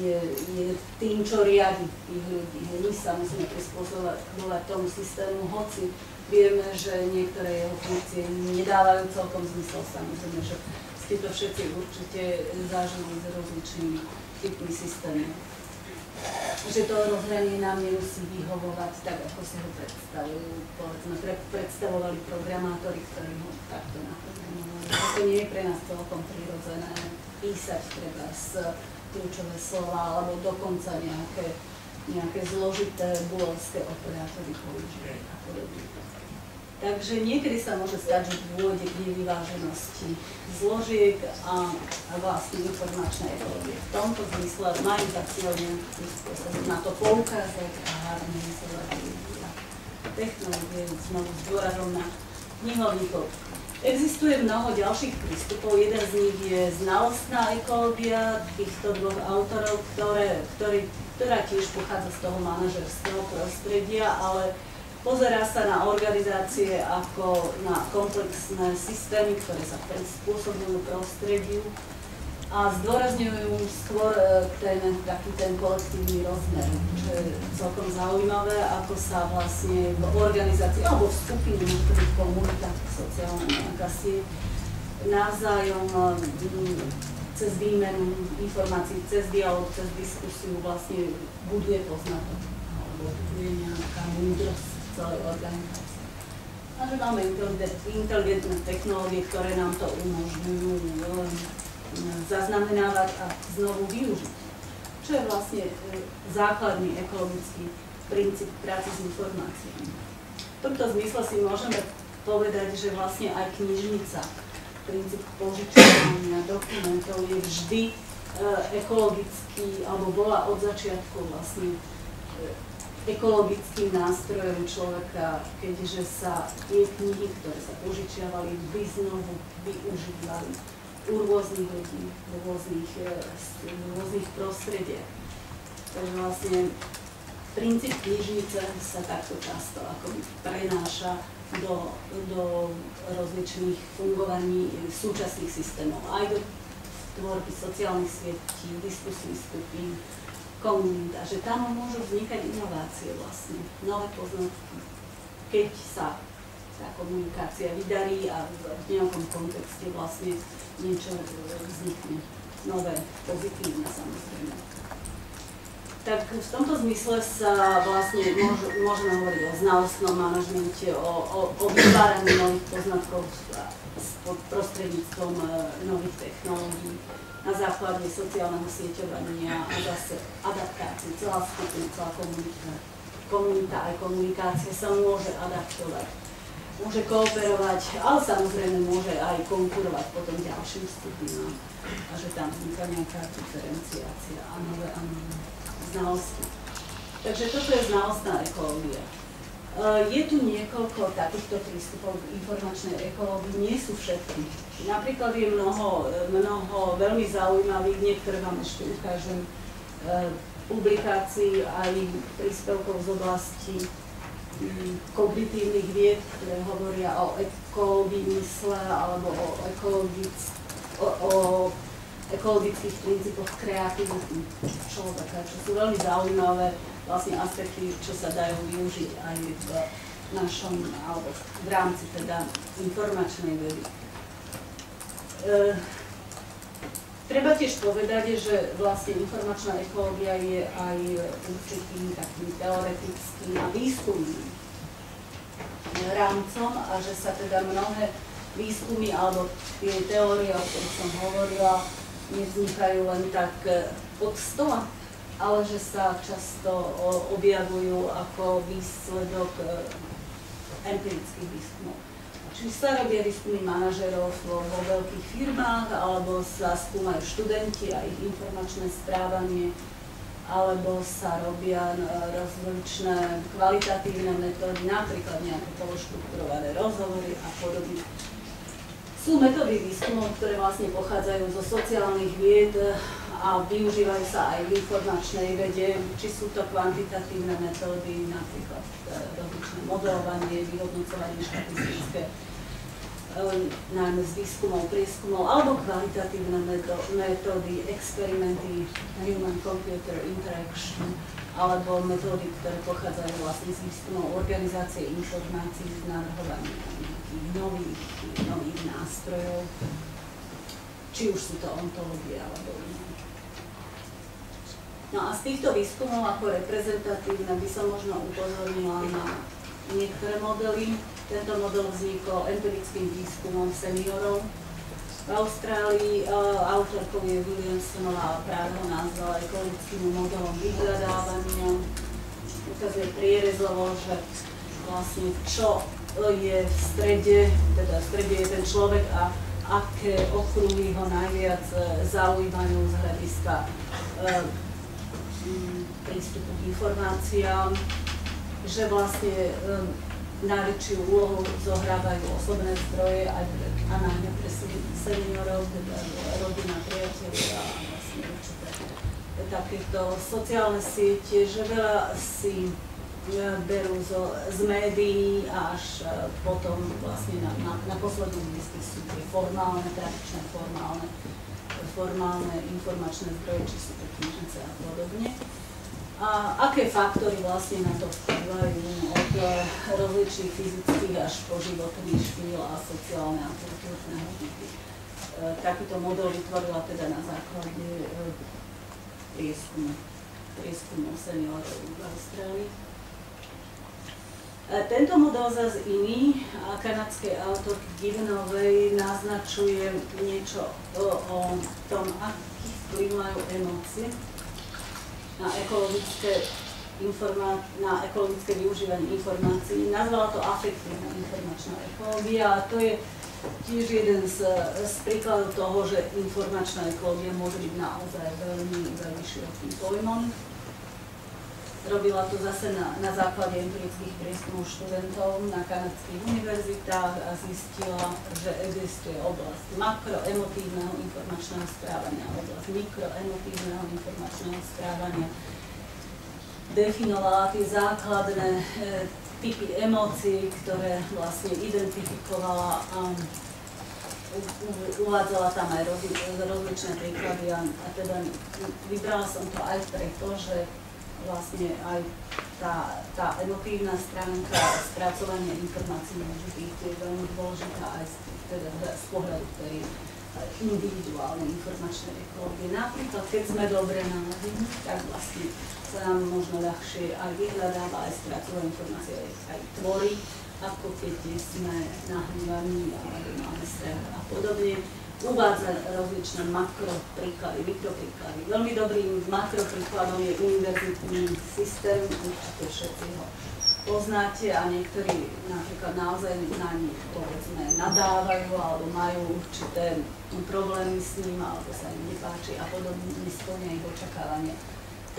je, je tým, čo riadi tých ľudí. My sa musíme prispôsobovať tomu systému, hoci vieme, že niektoré jeho funkcie nedávajú celkom zmysel. Samozrejme, že ste to všetci určite zažili s rozličnými typmi systémov že to rozhranie nám nemusí vyhovovať tak, ako si ho predstavujú. Povedzme, pre, predstavovali programátori, ktorí ho takto naprogramovali. To nie je pre nás celkom prirodzené písať treba z kľúčové slova alebo dokonca nejaké, nejaké zložité bulovské operátory použiť a podobne. Takže niekedy sa môže stať, že dôjde k nevyváženosti zložiek a, a vlastne informačnej ekológie. V tomto zmysle majú za cieľ nejakým spôsobom na to poukázať a harmonizovať technológie znovu s dôrazom na knihovníkov, Existuje mnoho ďalších prístupov. Jeden z nich je znalostná ekológia týchto dvoch autorov, ktoré, ktorý, ktorá tiež pochádza z toho manažerského prostredia, ale pozerá sa na organizácie ako na komplexné systémy, ktoré sa prispôsobujú prostrediu a zdôrazňujú skôr e, ten, taký ten kolektívny rozmer, čo je celkom zaujímavé, ako sa vlastne v organizácii alebo v skupine niektorých komunitách sociálna nejaká navzájom mm, cez výmenu informácií, cez dialog, cez diskusiu vlastne buduje poznatok alebo buduje nejaká múdrosť celej organizácie. A že máme inteligentné technológie, ktoré nám to umožňujú zaznamenávať a znovu využiť. Čo je vlastne e, základný ekologický princíp práce s informáciami. V tomto zmysle si môžeme povedať, že vlastne aj knižnica, princíp požičovania dokumentov je vždy e, ekologický, alebo bola od začiatku vlastne e, ekologickým nástrojom človeka, keďže sa tie knihy, ktoré sa požičiavali, by znovu využívali u rôznych ľudí, v rôznych, e, v rôznych prostrediach. Takže vlastne princíp knižnice sa takto často ako prenáša do, do rozličných fungovaní súčasných systémov, aj do tvorby sociálnych sietí, diskusných skupín, komunita, že tam môžu vznikať inovácie vlastne, nové poznatky, keď sa tá komunikácia vydarí a v nejakom kontexte vlastne niečo vznikne nové, pozitívne samozrejme. Tak v tomto zmysle sa vlastne môž, môžeme hovoriť o znalostnom manažmente, o, o, o vytváraní nových poznatkov prostredníctvom e, nových technológií na základe sociálneho sieťovania a zase adaptácie. Celá skupina, celá komunita, komunita aj komunikácia sa môže adaptovať môže kooperovať, ale samozrejme môže aj konkurovať potom ďalším skupinám a že tam vzniká nejaká diferenciácia a nové a nové znalosti. Takže toto je znalostná ekológia. E, je tu niekoľko takýchto prístupov k informačnej ekológii, nie sú všetky. Napríklad je mnoho, mnoho veľmi zaujímavých, niektoré vám ešte ukážem, e, publikácií aj príspevkov z oblasti kognitívnych vied, ktoré hovoria o ekologii alebo o, ekologic, o, o ekologických princípoch kreativity človeka, čo sú veľmi zaujímavé vlastne aspekty, čo sa dajú využiť aj v našom, alebo v rámci teda informačnej vedy. E, Treba tiež povedať, že vlastne informačná ekológia je aj určitým takým teoretickým a výskumným rámcom a že sa teda mnohé výskumy alebo tie teórie, o ktorých som hovorila, nevznikajú len tak od stola, ale že sa často objavujú ako výsledok eh, empirických výskumov. Či sa robia výskumy manažerov vo, veľkých firmách, alebo sa skúmajú študenti a ich informačné správanie, alebo sa robia e, rozličné kvalitatívne metódy, napríklad nejaké pološtruktúrované rozhovory a podobne. Sú metódy výskumov, ktoré vlastne pochádzajú zo sociálnych vied a využívajú sa aj v informačnej vede, či sú to kvantitatívne metódy, napríklad rozličné modelovanie, vyhodnocovanie štatistické, najmä z výskumov, prieskumov, alebo kvalitatívne metódy, experimenty, human-computer interaction, alebo metódy, ktoré pochádzajú vlastne z výskumov organizácie informácií, z navrhovania nových, nových nástrojov, či už sú to ontológie alebo iné. No a z týchto výskumov ako reprezentatívne by som možno upozornila na niektoré modely. Tento model vznikol empirickým výskumom seniorov. V Austrálii uh, autorkou je Williamsonová a práve ho nazvala ekologickým modelom vyhľadávania. Ukazuje prierezovo, že vlastne čo je v strede, teda v strede je ten človek a aké okruhy ho najviac e, zaujímajú z hľadiska uh, prístupu k informáciám, že vlastne najväčšiu úlohu zohrávajú osobné zdroje pre a najmä pre seniorov, teda rodina, priateľia a vlastne určité takéto sociálne siete, že veľa si berú zo, z médií až e, potom vlastne na, na, na poslednom mieste sú tie formálne, tradičné formálne, formálne informačné zdroje, či sú to knižnice a podobne. A aké faktory vlastne na to vplyvajú od e, rozličných fyzických až po životný štýl a sociálne a kultúrne hodnoty. E, takýto model vytvorila teda na základe prieskumu, prieskumu seniorov v Austrálii. E, tento model zase iný, kanadskej autorky Givenovej naznačuje niečo o, o tom, aký vplyv majú emócie na ekologické, na ekologické využívanie informácií. Nazvala to afektívna informačná ekológia a to je tiež jeden z, z príkladov toho, že informačná ekológia môže byť naozaj veľmi, veľmi širokým pojmom. Robila to zase na, na základe empirických prieskumov študentov na kanadských univerzitách a zistila, že existuje oblasť makroemotívneho informačného správania, oblasť mikroemotívneho informačného správania. Definovala tie základné e, typy emócií, ktoré vlastne identifikovala a uvádzala tam aj rozličné príklady a, a teda vybrala som to aj preto, že vlastne aj tá, tá emotívna stránka spracovania informácií môže byť veľmi dôležitá aj z, teda z pohľadu tej individuálnej informačnej ekológie. Napríklad, keď sme dobre naladení, tak vlastne sa nám možno ľahšie aj vyhľadáva, aj spracová informácie, aj, aj tvorí, ako keď sme nahnevaní alebo máme strach a podobne uvádza rozličné makropríklady, mikropríklady. Veľmi dobrým makropríkladom je univerzitný systém, určite všetci ho poznáte a niektorí napríklad naozaj na nich povedzme nadávajú alebo majú určité problémy s ním alebo sa im nepáči a podobne nesplňa ich očakávania.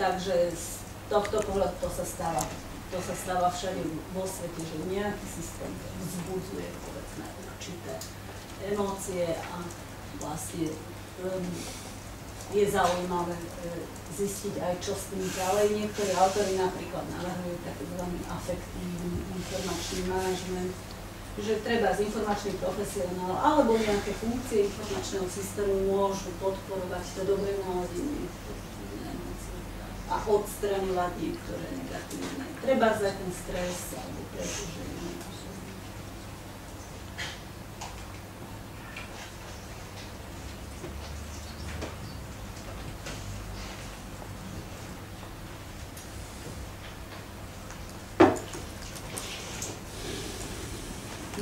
Takže z tohto pohľadu to sa stáva to sa stáva všade vo svete, že nejaký systém vzbudzuje povedzme určité emócie a vlastne um, je zaujímavé e, zistiť aj, čo s tým ďalej. Niektorí autory napríklad navrhujú tzv. afektívny informačný manažment, že treba z informačných profesionál alebo nejaké funkcie informačného systému môžu podporovať to dobré naladenie a odstraňovať niektoré negatívne. Treba za ten stres alebo pretože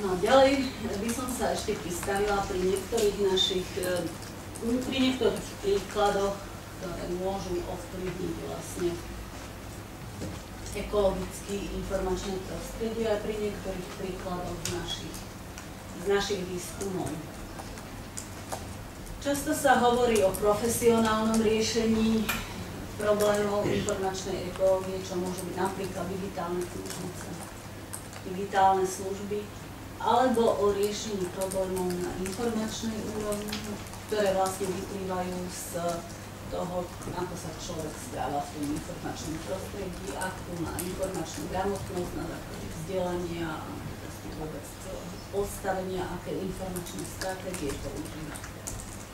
No ďalej by ešte pristavila pri niektorých našich, e, pri niektorých príkladoch, ktoré môžu ovplyvniť vlastne ekologický informačné prostredie a pri niektorých príkladoch našich, z našich výskumov. Často sa hovorí o profesionálnom riešení problémov informačnej ekológie, čo môžu byť napríklad digitálne knižnice, digitálne služby, alebo o riešení problémov na informačnej úrovni, ktoré vlastne vyplývajú z toho, ako sa človek správa v tom informačnom prostredí, akú má informačnú gramotnosť na základe vzdelania a vôbec postavenia, aké informačné stratégie používa.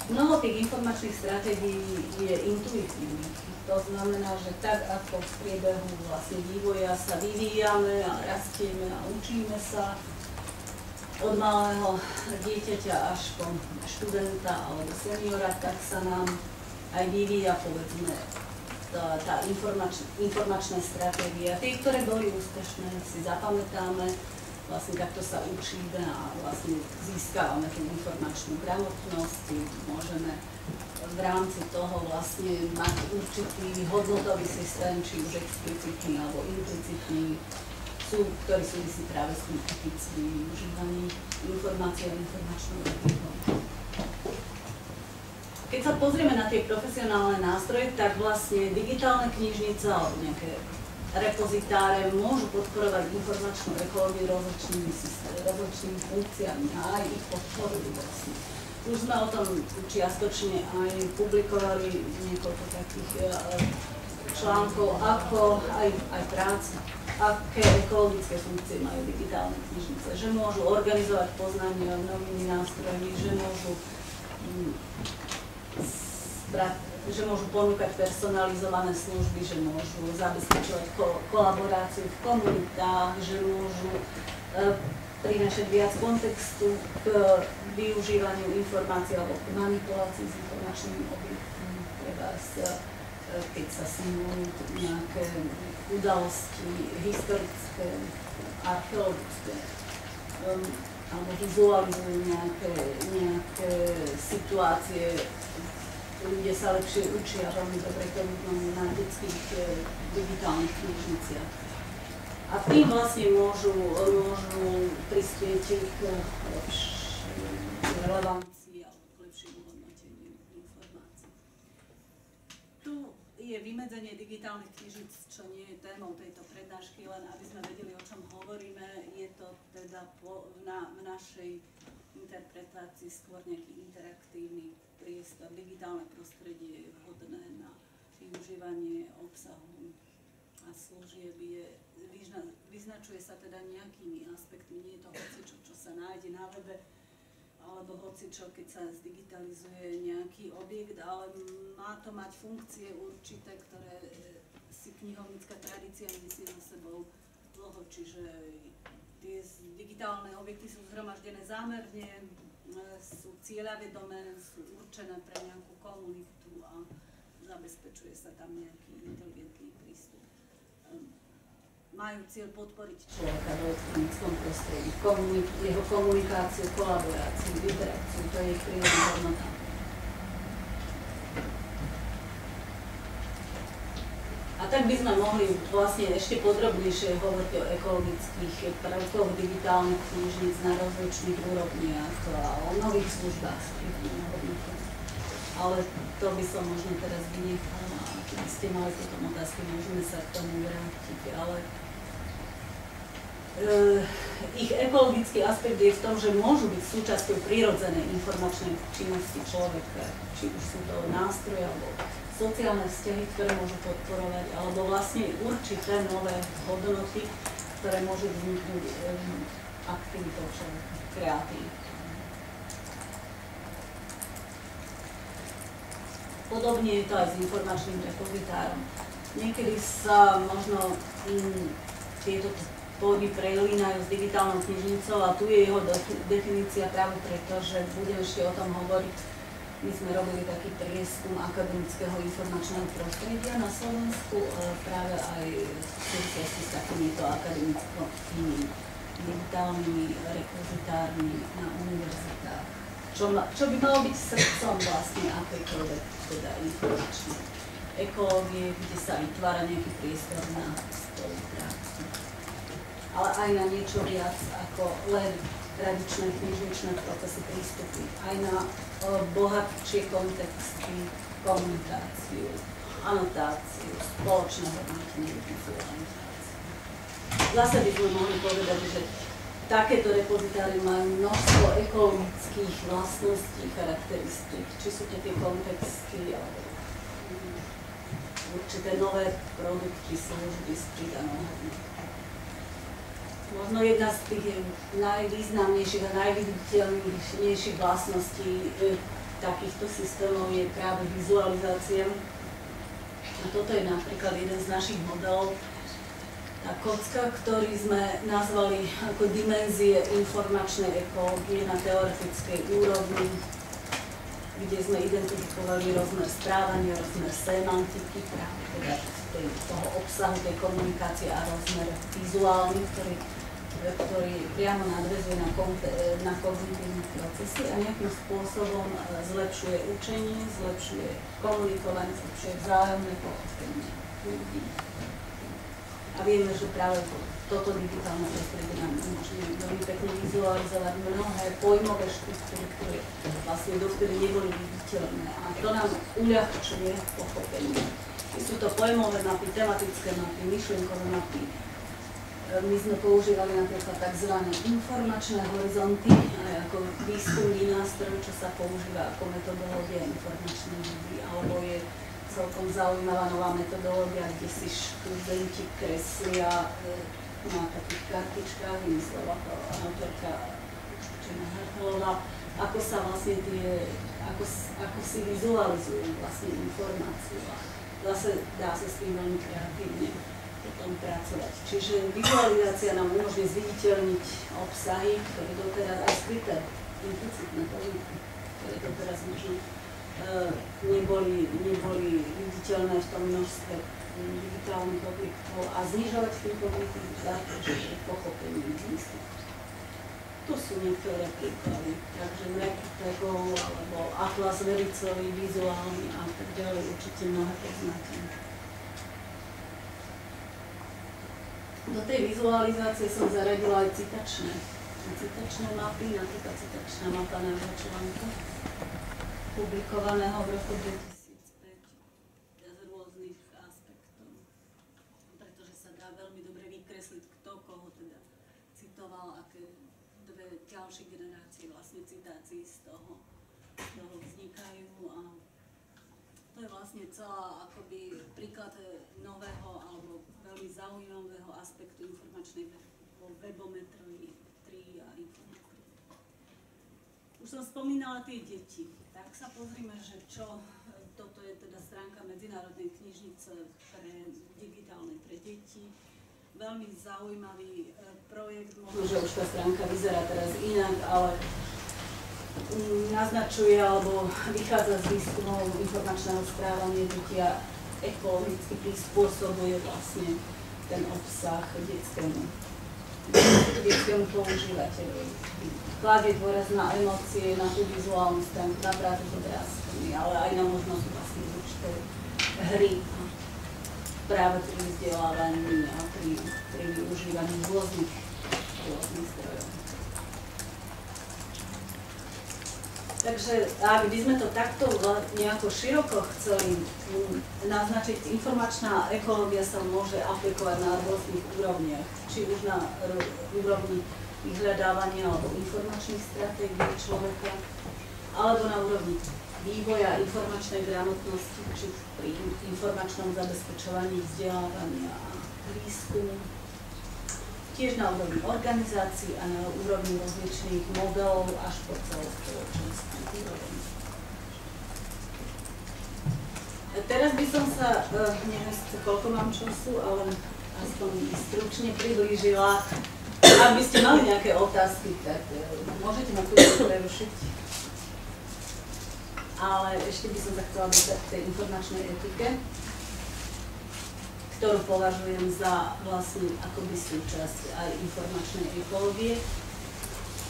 Mnoho tých informačných stratégií je intuitívnych. To znamená, že tak ako v priebehu vlastne vývoja sa vyvíjame a rastieme a učíme sa, od malého dieťaťa až po študenta alebo seniora, tak sa nám aj vyvíja, povedzme, tá, tá informač, informačná stratégia. Tie, ktoré boli úspešné, si zapamätáme, vlastne takto sa učíme a vlastne získávame tú informačnú gramotnosť, môžeme v rámci toho vlastne mať určitý hodnotový systém, či už explicitný alebo implicitný, sú, ktorý súvisí práve s tým etickým využívaním informácií a informačnou etikou. Keď sa pozrieme na tie profesionálne nástroje, tak vlastne digitálna knižnica alebo nejaké repozitáre môžu podporovať informačnú ekológiu rozličnými, rozličnými funkciami a aj ich podporujú vlastne. Už sme o tom čiastočne aj publikovali niekoľko takých e, článkov, ako aj, aj práca, aké ekologické funkcie majú digitálne knižnice, že môžu organizovať poznanie novými nástrojmi, že môžu mm, že môžu ponúkať personalizované služby, že môžu zabezpečovať ko- kolaboráciu v komunitách, že môžu e, prinášať viac kontextu k využívaniu informácií alebo k manipulácii s informačnými objektmi, treba s, e, keď sa simulujú nejaké udalosti historické, archeologické, um, alebo vizualizujú nejaké, nejaké situácie ľudia sa lepšie učia, veľmi dobre to vidno na detských e, digitálnych knižniciach. A tým vlastne môžu, môžu prispieť k lepšej relevancii alebo k lepšiemu hodnoteniu informácií. Tu je vymedzenie digitálnych knižnic, čo nie je témou tejto prednášky, len aby sme vedeli, o čom hovoríme. Je to teda po, na, v našej interpretácii skôr nejaký interaktívny priestor, digitálne prostredie je vhodné na využívanie obsahu a služieb je, vyznačuje sa teda nejakými aspektmi, nie je to hocičo, čo sa nájde na webe, alebo hocičo, keď sa zdigitalizuje nejaký objekt, ale má to mať funkcie určité, ktoré si knihovnická tradícia nesie za sebou dlho, čiže tie digitálne objekty sú zhromaždené zámerne, sú cieľavedomé, sú určené pre nejakú komunitu a zabezpečuje sa tam nejaký inteligentný majú cieľ podporiť človeka v elektronickom prostredí, komunik- jeho komunikáciu, kolaboráciu, interakciu, to je ich prírodná hodnota. A tak by sme mohli vlastne ešte podrobnejšie hovoriť o ekologických prvkoch digitálnych knižníc na rozličných úrovniach a o nových službách s Ale to by som možno teraz vynechala a keď ste mali potom otázky, môžeme sa k tomu vrátiť. Ale ich ekologický aspekt je v tom, že môžu byť súčasťou prírodzenej informačnej činnosti človeka, či už sú to nástroje alebo sociálne vzťahy, ktoré môžu podporovať, alebo vlastne určité nové hodnoty, ktoré môžu vzniknúť um, aktivitou človeka, kreatívne. Podobne je to aj s informačným repozitárom. Niekedy sa možno um, tieto pôdy prelínajú s digitálnou knižnicou a tu je jeho definícia práve preto, že budem ešte o tom hovoriť my sme robili taký prieskum akademického informačného prostredia na Slovensku e, práve aj v súvislosti s takýmito akademickými digitálnymi repozitármi na univerzitách. Čo, čo by malo byť srdcom vlastne akejkoľvek teda informačnej ekológie, kde sa vytvára nejaký priestor na spoluprácu. Ale aj na niečo viac ako len tradičné knižničné procesy prístupy, aj na bohatšie kontexty, komunikáciu, anotáciu, spoločné hodnotenie, vizualizáciu. Zase by sme mohli povedať, že takéto repozitáry majú množstvo ekologických vlastností, charakteristík, či sú to tie kontexty, alebo určité nové produkty, služby s pridanou hodnotou možno jedna z tých najvýznamnejších a najviditeľnejších vlastností e, takýchto systémov je práve vizualizácia. A toto je napríklad jeden z našich modelov. Tá kocka, ktorý sme nazvali ako dimenzie informačnej ekológie na teoretickej úrovni, kde sme identifikovali rozmer správania, rozmer semantiky, práve teda toho obsahu tej komunikácie a rozmer vizuálny, ktorý ktorý priamo nadvezuje na, na kognitívne procesy a nejakým spôsobom e, zlepšuje učenie, zlepšuje komunikovanie, zlepšuje vzájomné pochopenie ľudí. A vieme, že práve toto digitálne prostredie nám umožňuje veľmi pekne vizualizovať mnohé pojmové štruktúry, ktoré vlastne dovtedy neboli viditeľné. A to nám uľahčuje pochopenie. Sú to pojmové mapy, tematické mapy, myšlienkové mapy, my sme používali napríklad tzv. informačné horizonty ako výskumný nástroj, čo sa používa ako metodológia informačnej vedy, alebo je celkom zaujímavá nová metodológia, kde si študenti kreslia e, na takých kartičkách, vymyslela to autorka Čena Hartlová, ako sa vlastne tie, ako, ako si vizualizujú vlastne informáciu zase dá sa s tým veľmi kreatívne potom pracovať. Čiže vizualizácia nám umožní zviditeľniť obsahy, ktoré doteraz aj skryté, implicitné povinky, ktoré doteraz možno e, neboli, neboli viditeľné v tom množstve digitálnych objektov a znižovať tým kognitív záťaž pochopenie zmyslu. To sú niektoré príklady. Takže Mekitego alebo Atlas Vericový, vizuálny a tak ďalej určite mnohé poznáte. Do tej vizualizácie som zaradila aj citačné. Citačné mapy, napríklad citačná mapa na článku, publikovaného v roku 2005 z rôznych aspektov. Pretože sa dá veľmi dobre vykresliť, kto koho teda citoval, aké dve ďalšie generácie vlastne citácií z toho, z toho vznikajú a to je vlastne celá akoby príklad nového alebo veľmi zaujímavého aspektu informačnej webometrii 3 a informácie. Už som spomínala tie deti. Tak sa pozrime, že čo, toto je teda stránka Medzinárodnej knižnice pre digitálne pre deti. Veľmi zaujímavý e, projekt, možno, že už tá stránka vyzerá teraz inak, ale mm, naznačuje alebo vychádza z výskumov informačného správania detí a ekologicky prispôsobuje vlastne ten obsah detskému, detskému používateľovi. Kladie dôraz na emócie, na tú vizuálnu stránku, na prácu s obrázkami, ale aj na možnosť vlastne určitej hry práve pri vzdelávaní a pri, pri využívaní rôznych, rôznych zdrojov. Takže ak by sme to takto nejako široko chceli naznačiť, informačná ekológia sa môže aplikovať na rôznych úrovniach, či už na úrovni vyhľadávania alebo informačných stratégií človeka, alebo na úrovni vývoja informačnej gramotnosti, či pri informačnom zabezpečovaní vzdelávania a výskumu tiež na úrovni organizácií a na úrovni rozličných modelov až po celospoločenskú úroveň. Teraz by som sa, uh, neviem koľko mám času, ale aspoň stručne priblížila. Ak by ste mali nejaké otázky, tak uh, môžete ma tu prerušiť. Ale ešte by som sa chcela dostať k tej informačnej etike ktorú považujem za vlastne akoby súčasť aj informačnej ekológie.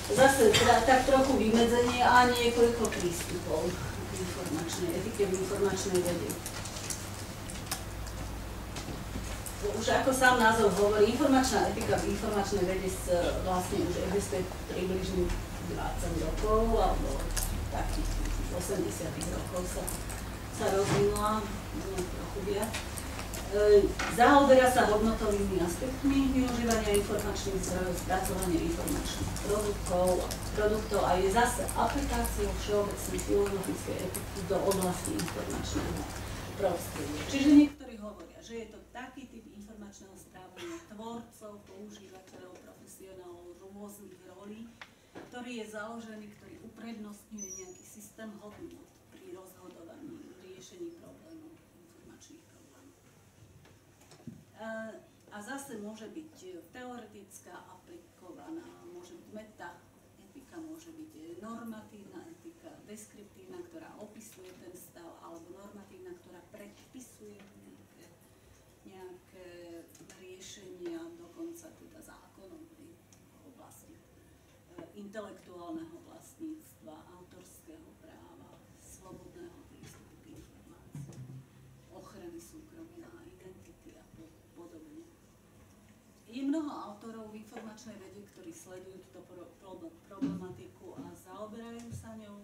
Zase teda, tak trochu vymedzenie a niekoľko prístupov k informačnej etike, v informačnej vede. Už ako sám názov hovorí, informačná etika v informačnej vede vlastne už existuje približne 20 rokov, alebo takých 80 rokov sa, sa rozvinula, trochu viac. E, zaoberá sa hodnotovými aspektmi využívania informačných zdrojov, spracovania informačných produktov, produktov a je zase aplikáciou všeobecnej filozofickej etiky do oblasti informačného prostredia. Čiže niektorí hovoria, že je to taký typ informačného správania tvorcov, používateľov, profesionálov rôznych rolí, ktorý je založený, ktorý uprednostňuje nejaký systém hodnot pri rozhodovaní, riešení problémov. A zase môže byť teoretická, aplikovaná, môže byť meta, etika môže byť normatívna etika, deskriptívna, ktorá opisuje ten stav, alebo normatívna, ktorá predpisuje nejaké, nejaké riešenia, dokonca teda zákonom v oblasti e, intelektuálneho vlastníctva, autorského práva, slobodného prístupu k informácii, ochrany súkromia a identity a podobne. Mnoho autorov v informačnej vede, ktorí sledujú túto problematiku a zaoberajú sa ňou.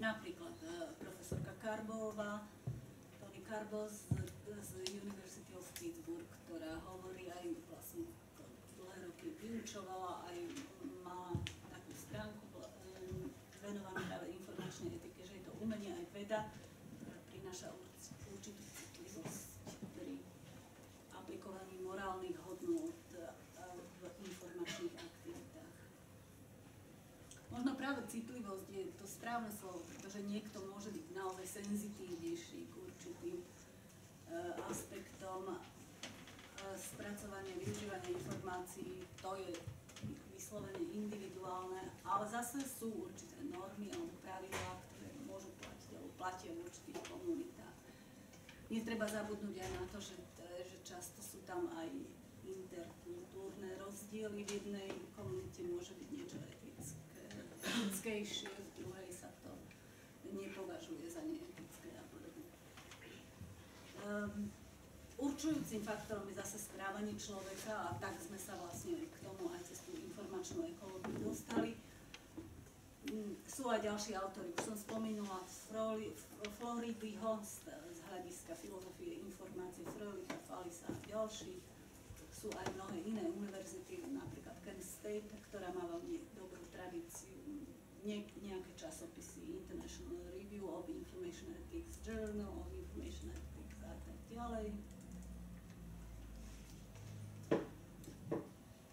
Napríklad e, profesorka Karbová, Tony Karbo z, z University of Pittsburgh, ktorá hovorí aj vlastne dlhé roky vyučovala, aj má takú stránku e, venovanú práve informačnej etike, že je to umenie aj veda, ktorá prináša určitú citlivosť pri aplikovaní e, v informačných aktivitách. Možno práve citlivosť je to správne slovo, pretože niekto môže byť naozaj senzitívnejší k určitým e, aspektom e, spracovania, využívania informácií, to je vyslovene individuálne, ale zase sú určité normy alebo pravidlá, ktoré môžu platiť alebo platia v určitých komunitách. Netreba zabudnúť aj na to, že, že často sú tam aj interkultúrne rozdiely. V jednej komunite môže byť niečo etické, etickejšie, v druhej sa to nepovažuje za neetické a podobne. Um, určujúcim faktorom je zase správanie človeka a tak sme sa vlastne k tomu aj cez tú informačnú ekológiu dostali. Mm, sú aj ďalší autory, už som spomínala Floridyho z hľadiska filozofie informácie, Frolida, Falisa a ďalší. Sú aj mnohé iné univerzity, napríklad Kent State, ktorá veľmi dobrú tradíciu, ne, nejaké časopisy, International Review of Information Ethics, Journal of Information Ethics a tak ďalej.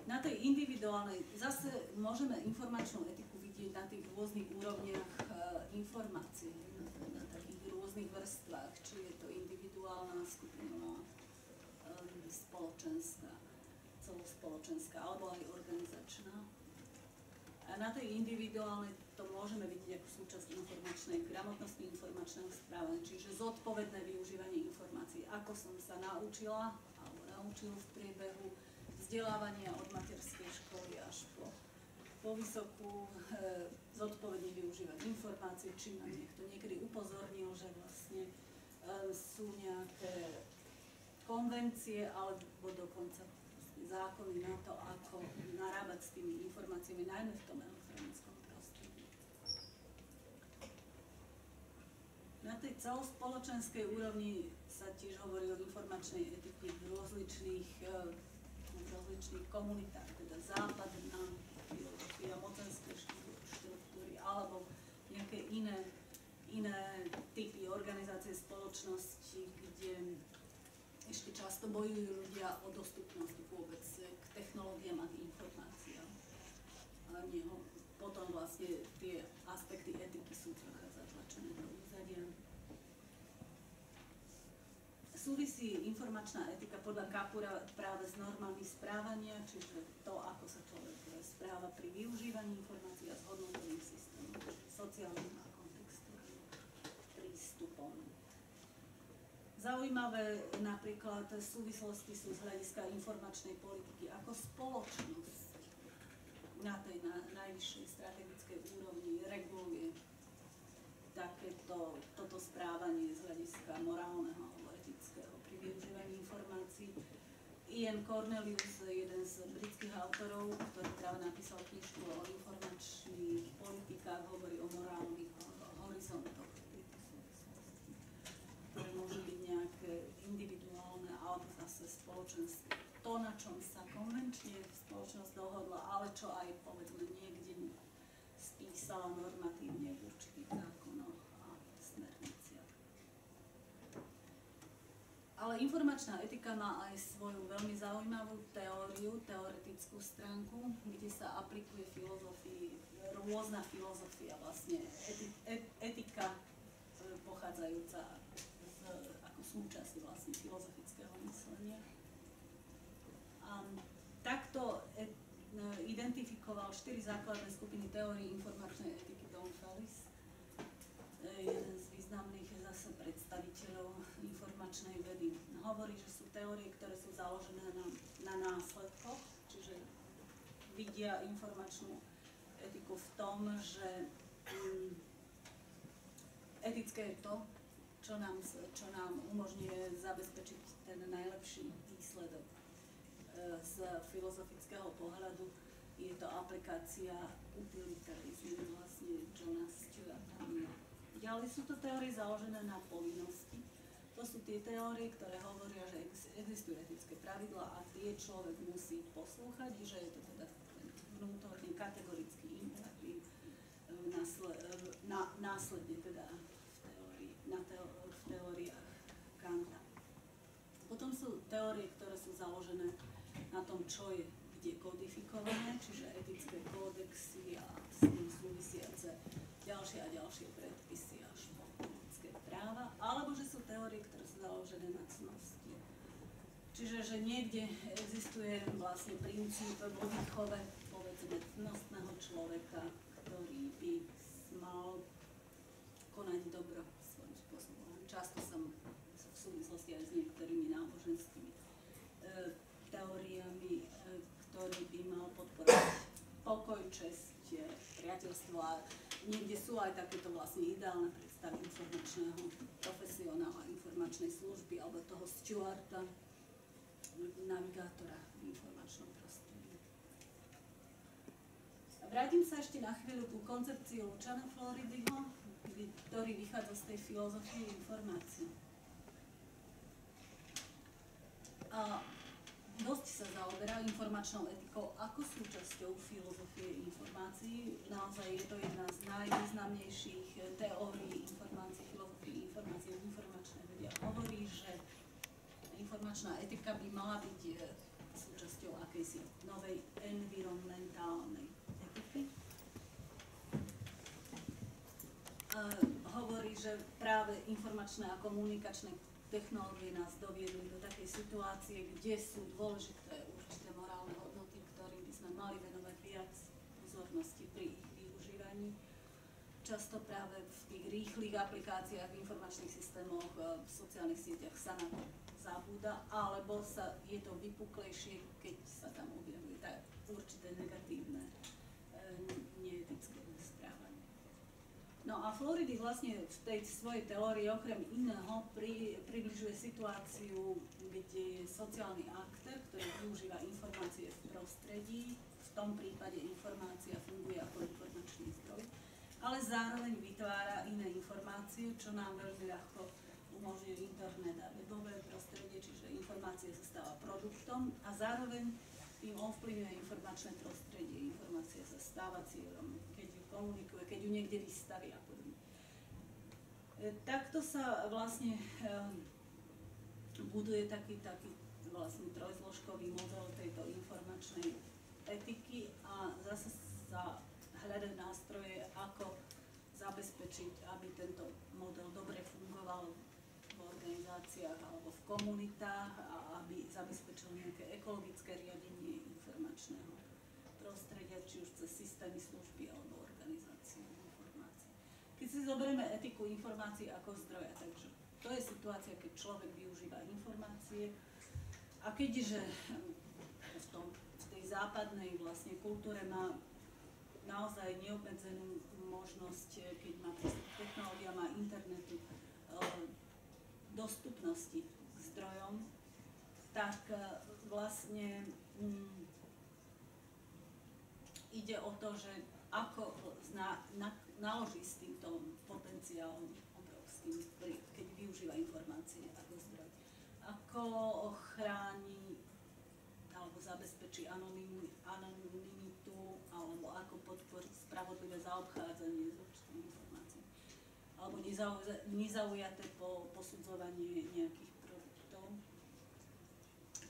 Na tej individuálnej, zase môžeme informačnú etiku vidieť na tých rôznych úrovniach e, informácií, na, na takých rôznych vrstvách, či je to individuálna, skupinová, e, spoločenská, celospoločenská, alebo aj organizačná. A na tej individuálnej to môžeme vidieť ako súčasť informačnej gramotnosti, informačného správania, čiže zodpovedné využívanie informácií, ako som sa naučila alebo naučil v priebehu vzdelávania od materskej školy až po, po vysokú, e, zodpovedne využívať informácie, či ma niekto niekedy upozornil, že vlastne e, sú nejaké konvencie alebo dokonca zákony na to, ako narábať s tými informáciami, najmä v tom elektronickom prostredí. Na tej celospoločenskej úrovni sa tiež hovorí o informačnej etike v rozličných, eh, v rozličných komunitách, teda západná filozofia, mocenské štruktúry alebo nejaké iné, iné typy organizácie spoločnosti, kde ešte často bojujú ľudia o dostupnosť vôbec k technológiám a k informáciám. A neho, potom vlastne tie aspekty etiky sú trocha zatlačené do úzadia. Súvisí informačná etika podľa Kapura práve s normami správania, čiže to, ako sa človek správa pri využívaní informácií a s hodnotovým systémom, Zaujímavé napríklad súvislosti sú z hľadiska informačnej politiky ako spoločnosť na tej na, najvyššej strategickej úrovni reguluje takéto, toto správanie z hľadiska morálneho alebo etického pri využívaní informácií. Ian Cornelius, jeden z britských autorov, ktorý práve napísal knižku o informačných politikách, hovorí o morálnych horizontoch ktoré môžu byť nejaké individuálne alebo zase spoločenské. To, na čom sa konvenčne spoločnosť dohodla, ale čo aj povedzme niekde spísala normatívne v určitých zákonoch a smerniciach. Ale informačná etika má aj svoju veľmi zaujímavú teóriu, teoretickú stránku, kde sa aplikuje filozofii, rôzna filozofia vlastne, etika e, pochádzajúca ako súčasť vlastne filozofického myslenia. A takto e, identifikoval štyri základné skupiny teórií informačnej etiky Don Fellis, e, jeden z významných je zase predstaviteľov informačnej vedy. Hovorí, že sú teórie, ktoré sú založené na, na následkoch, čiže vidia informačnú etiku v tom, že um, etické je to, čo nám, čo nám umožňuje zabezpečiť ten najlepší výsledok. Z filozofického pohľadu je to aplikácia utilitarizmu vlastne Johna Stuarta Milla. Ďalej sú to teórie založené na povinnosti. To sú tie teórie, ktoré hovoria, že existujú etické pravidlá a tie človek musí poslúchať, že je to teda vnútorný kategorický imperatív e, na, následne teda v, teórii, na teó, v teóriách Kanta. Potom sú teórie, ktoré sú založené na tom, čo je kde kodifikované, čiže etické kódexy a s tým súvisiace ďalšie a ďalšie predpisy až po etické práva, alebo že sú teórie, ktoré sú založené na cnosti. Čiže, že niekde existuje vlastne princíp vo výchove, povedzme, cnostného človeka, ktorý by mal konať dobro svojím spôsobom. Často som v súvislosti aj s niektorými náboženskými e, teóriami, e, ktorý by mal podporovať pokoj, česť, priateľstvo a niekde sú aj takéto vlastne ideálne predstavy informačného profesionála, informačnej služby alebo toho stewarda, navigátora v informačnom prostredí. Vrátim sa ešte na chvíľu ku koncepcii Lučana Floridyho, ktorý vychádza z tej filozofie informácií. A dosť sa zaoberá informačnou etikou ako súčasťou filozofie informácií. Naozaj je to jedna z najvýznamnejších teórií informácií, filozofie informácií v informačnej vede. Hovorí, že informačná etika by mala byť eh, súčasťou akejsi novej environmentálnej etiky. Hovorí, že práve informačné a komunikačné technológie nás doviedli do takej situácie, kde sú dôležité určité morálne hodnoty, ktorým by sme mali venovať viac pozornosti pri ich využívaní. Často práve v tých rýchlych aplikáciách, v informačných systémoch, v sociálnych sieťach sa na to zabúda, alebo sa, je to vypuklejšie, keď sa tam objavuje tak určité negatívne, e, správanie. No a Floridy vlastne v tej svojej teórii okrem iného pri, približuje situáciu, kde je sociálny aktér, ktorý využíva informácie v prostredí, v tom prípade informácia funguje ako informačný zdroj, ale zároveň vytvára iné informácie, čo nám veľmi ľahko umožňuje internet a webové prostredie, čiže informácie sa stáva produktom a zároveň tým ovplyvňuje informačné prostredie, informácia sa stáva cieľom, komunikuje, keď ju niekde vystaví a podobne. E, takto sa vlastne e, buduje taký, taký vlastne trojzložkový model tejto informačnej etiky a zase sa hľadajú nástroje, ako zabezpečiť, aby tento model dobre fungoval v organizáciách alebo v komunitách a aby zabezpečil nejaké ekologické riadenie informačného prostredia, či už cez systémy služby alebo organizácie informácií. Keď si zoberieme etiku informácií ako zdroja, takže to je situácia, keď človek využíva informácie. A keďže v, tom, v tej západnej vlastne kultúre má naozaj neobmedzenú možnosť, keď má technológia, má internetu, dostupnosti k zdrojom, tak e, vlastne mm, ide o to, že ako zna, na, naloží s týmto potenciálom obrovským, keď využíva informácie ako zdroj. Ako ochráni alebo zabezpečí anonymitu, alebo ako podporí spravodlivé zaobchádzanie s určitými informáciami alebo nezaujaté po posudzovanie nejakých.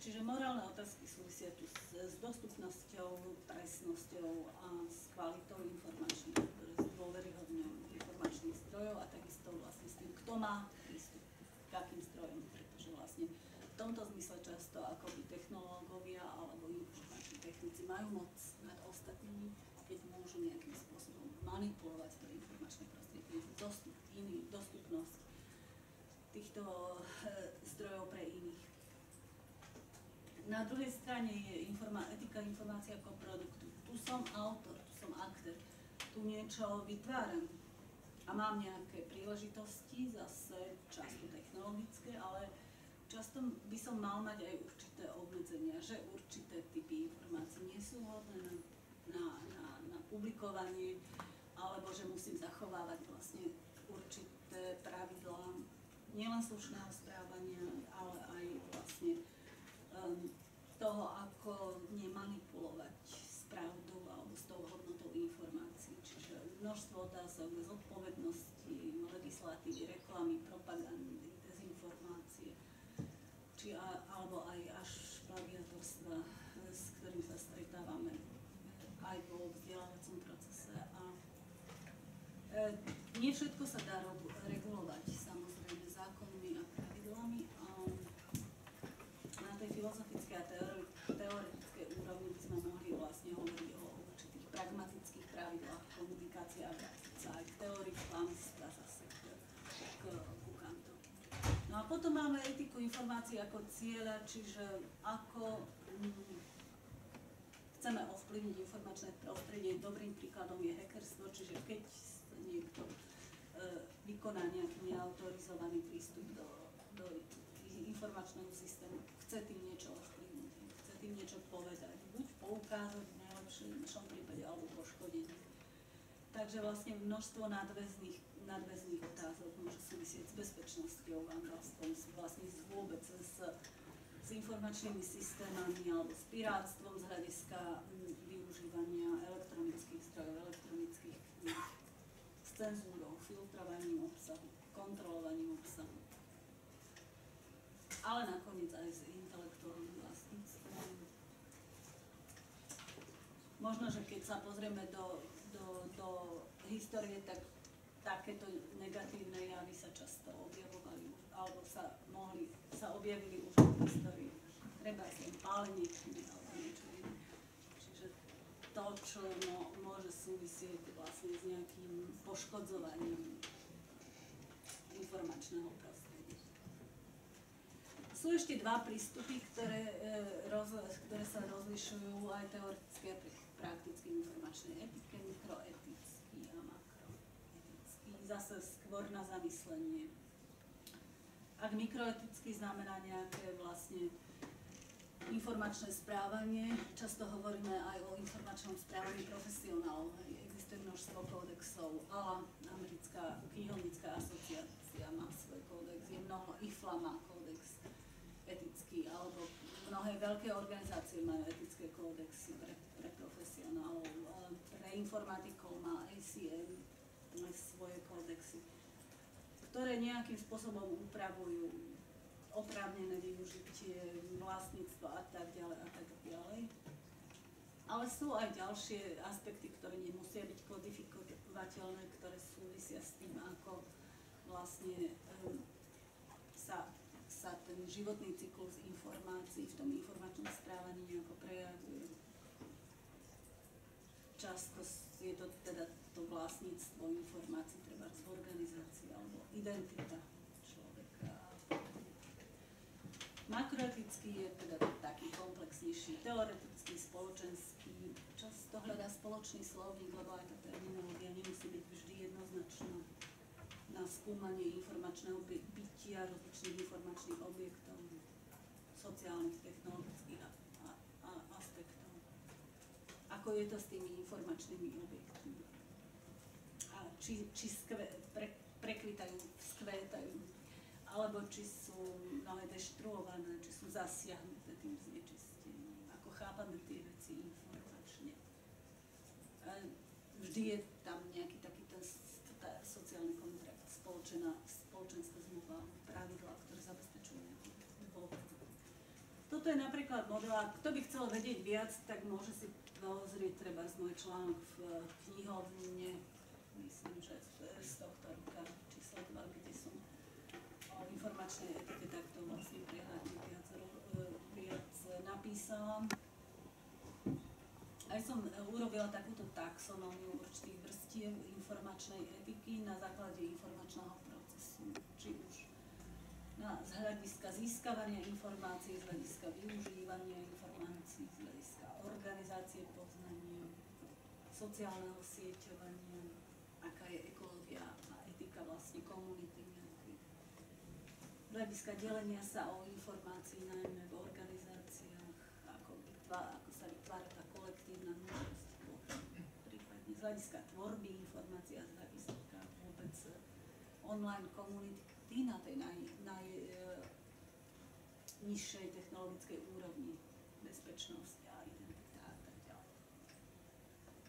Čiže morálne otázky súvisia tu s, s dostupnosťou, presnosťou a s kvalitou informačných, s dôveryhodnou informačných zdrojov a takisto vlastne s tým, kto má prístup k akým zdrojom, pretože vlastne v tomto zmysle často akoby technológovia alebo informační technici majú moc nad ostatnými keď môžu nejakým spôsobom manipulovať to informačné prostredie, dostup, iný, dostupnosť týchto e, zdrojov pre iných. Na druhej strane je informa- etika informácia ako produktu. Tu som autor, tu som aktér, tu niečo vytváram a mám nejaké príležitosti, zase často technologické, ale často by som mal mať aj určité obmedzenia že určité typy informácií nie sú vhodné na, na, na, na publikovanie, alebo že musím zachovávať vlastne určité pravidlá nielen slušného správania, ale aj vlastne um, toho, ako nemanipulovať s pravdou alebo s tou hodnotou informácií. Čiže množstvo otázok, zodpovednosti, legislatívy, reklamy, propagandy, dezinformácie, či a, alebo aj až plagiatorstva, s ktorým sa stretávame aj vo vzdelávacom procese. A e, nie sa dá regulovať samozrejme zákonmi a pravidlami. A na tej filozofickej a teoretickej úrovni by sme mohli vlastne hovoriť o určitých pragmatických pravidlách komunikácie a vrátiť sa aj k teórii klamstva zase k, k, k kantom. No a potom máme etiku informácií ako cieľa, čiže ako mm, chceme ovplyvniť informačné prostredie. Dobrým príkladom je hackerstvo, čiže keď niekto e, vykoná nejaký neautorizovaný prístup do, do informačného systému, chce tým niečo ovplyvniť, chce tým niečo povedať, buď poukázať v najlepšom prípade, alebo poškodiť. Takže vlastne množstvo nadväzných, nadväzných otázok môže súvisieť s bezpečnosťou, vandalstvom, vlastne vôbec s, s informačnými systémami alebo s pirátstvom z hľadiska využívania elektronických zdrojov, elektronických kníh, s cenzúrou, filtrovaním obsahu, kontrolovaním obsahu ale nakoniec aj s intelektuálnym vlastníctvom. Možno, že keď sa pozrieme do, do, histórie, tak takéto negatívne javy sa často objavovali, alebo sa mohli, sa objavili už v histórii. Treba sa pálenie alebo niečo iné. Čiže to, čo no, môže súvisieť vlastne s nejakým poškodzovaním informačného prostredia. Sú ešte dva prístupy, ktoré, e, roz, ktoré sa rozlišujú aj teoreticky a prakticky informačnej etike, mikroetický a makroetický. Zase skôr na zamyslenie. Ak mikroetický znamená nejaké vlastne informačné správanie, často hovoríme aj o informačnom správaní profesionálov. Existuje množstvo kódexov, ale americká knihovnická asociácia má svoj kódex, je mnoho, IFLA má kódex etický, alebo mnohé veľké organizácie majú etické kódexy pre, pre profesionálov, pre informatikov má ACM má svoje kódexy, ktoré nejakým spôsobom upravujú oprávnené využitie vlastníctva a tak ďalej a tak ďalej. Ale sú aj ďalšie aspekty, ktoré nemusia byť kodifikovateľné, ktoré súvisia s tým, ako vlastne um, sa sa ten životný cyklus informácií v tom informačnom správaní nejako prejavuje. Často je to teda to vlastníctvo informácií, treba z organizácie alebo identita človeka. Makroetický je teda taký komplexnejší, teoretický, spoločenský. Často hľadá spoločný slovník, lebo aj tá terminológia nemusí byť vždy jednoznačná na skúmanie informačného bytia rozličných informačných objektov, sociálnych, technologických a, a, a aspektov. Ako je to s tými informačnými objektmi? Či, či skve, pre, prekvitajú, skvétajú, alebo či sú mnohé deštruované, či sú zasiahnuté tým znečistením, ako chápame tie veci informačne. Vždy je tam nejaký taký ten sociálny kontrakt, spoločená, spoločenská zmluva, pravidla, ktoré zabezpečujú nejakú dôveru. Toto je napríklad model, kto by chcel vedieť viac, tak môže si pozrieť treba z môj článok v knihovne, myslím, že z tohto roka, číslo 2, kde som o informačnej etike takto vlastne prehľadne viac, viac napísala. Aj som urobila takúto taxonómiu určitých vrstiev informačnej etiky na základe informačného procesu. Či už na, z hľadiska získavania informácií, z hľadiska využívania informácií, z hľadiska organizácie poznania, sociálneho sieťovania, aká je ekológia a etika vlastne komunity nejakých. Hľadiska delenia sa o informácií najmä v organizáciách, ako, vytvára, ako sa vytvára tá kolektívna možnosť, prípadne z hľadiska tvorby informácií a z hľadiska vôbec eh, online komunity na tej naj, najnižšej eh, technologickej úrovni bezpečnosti.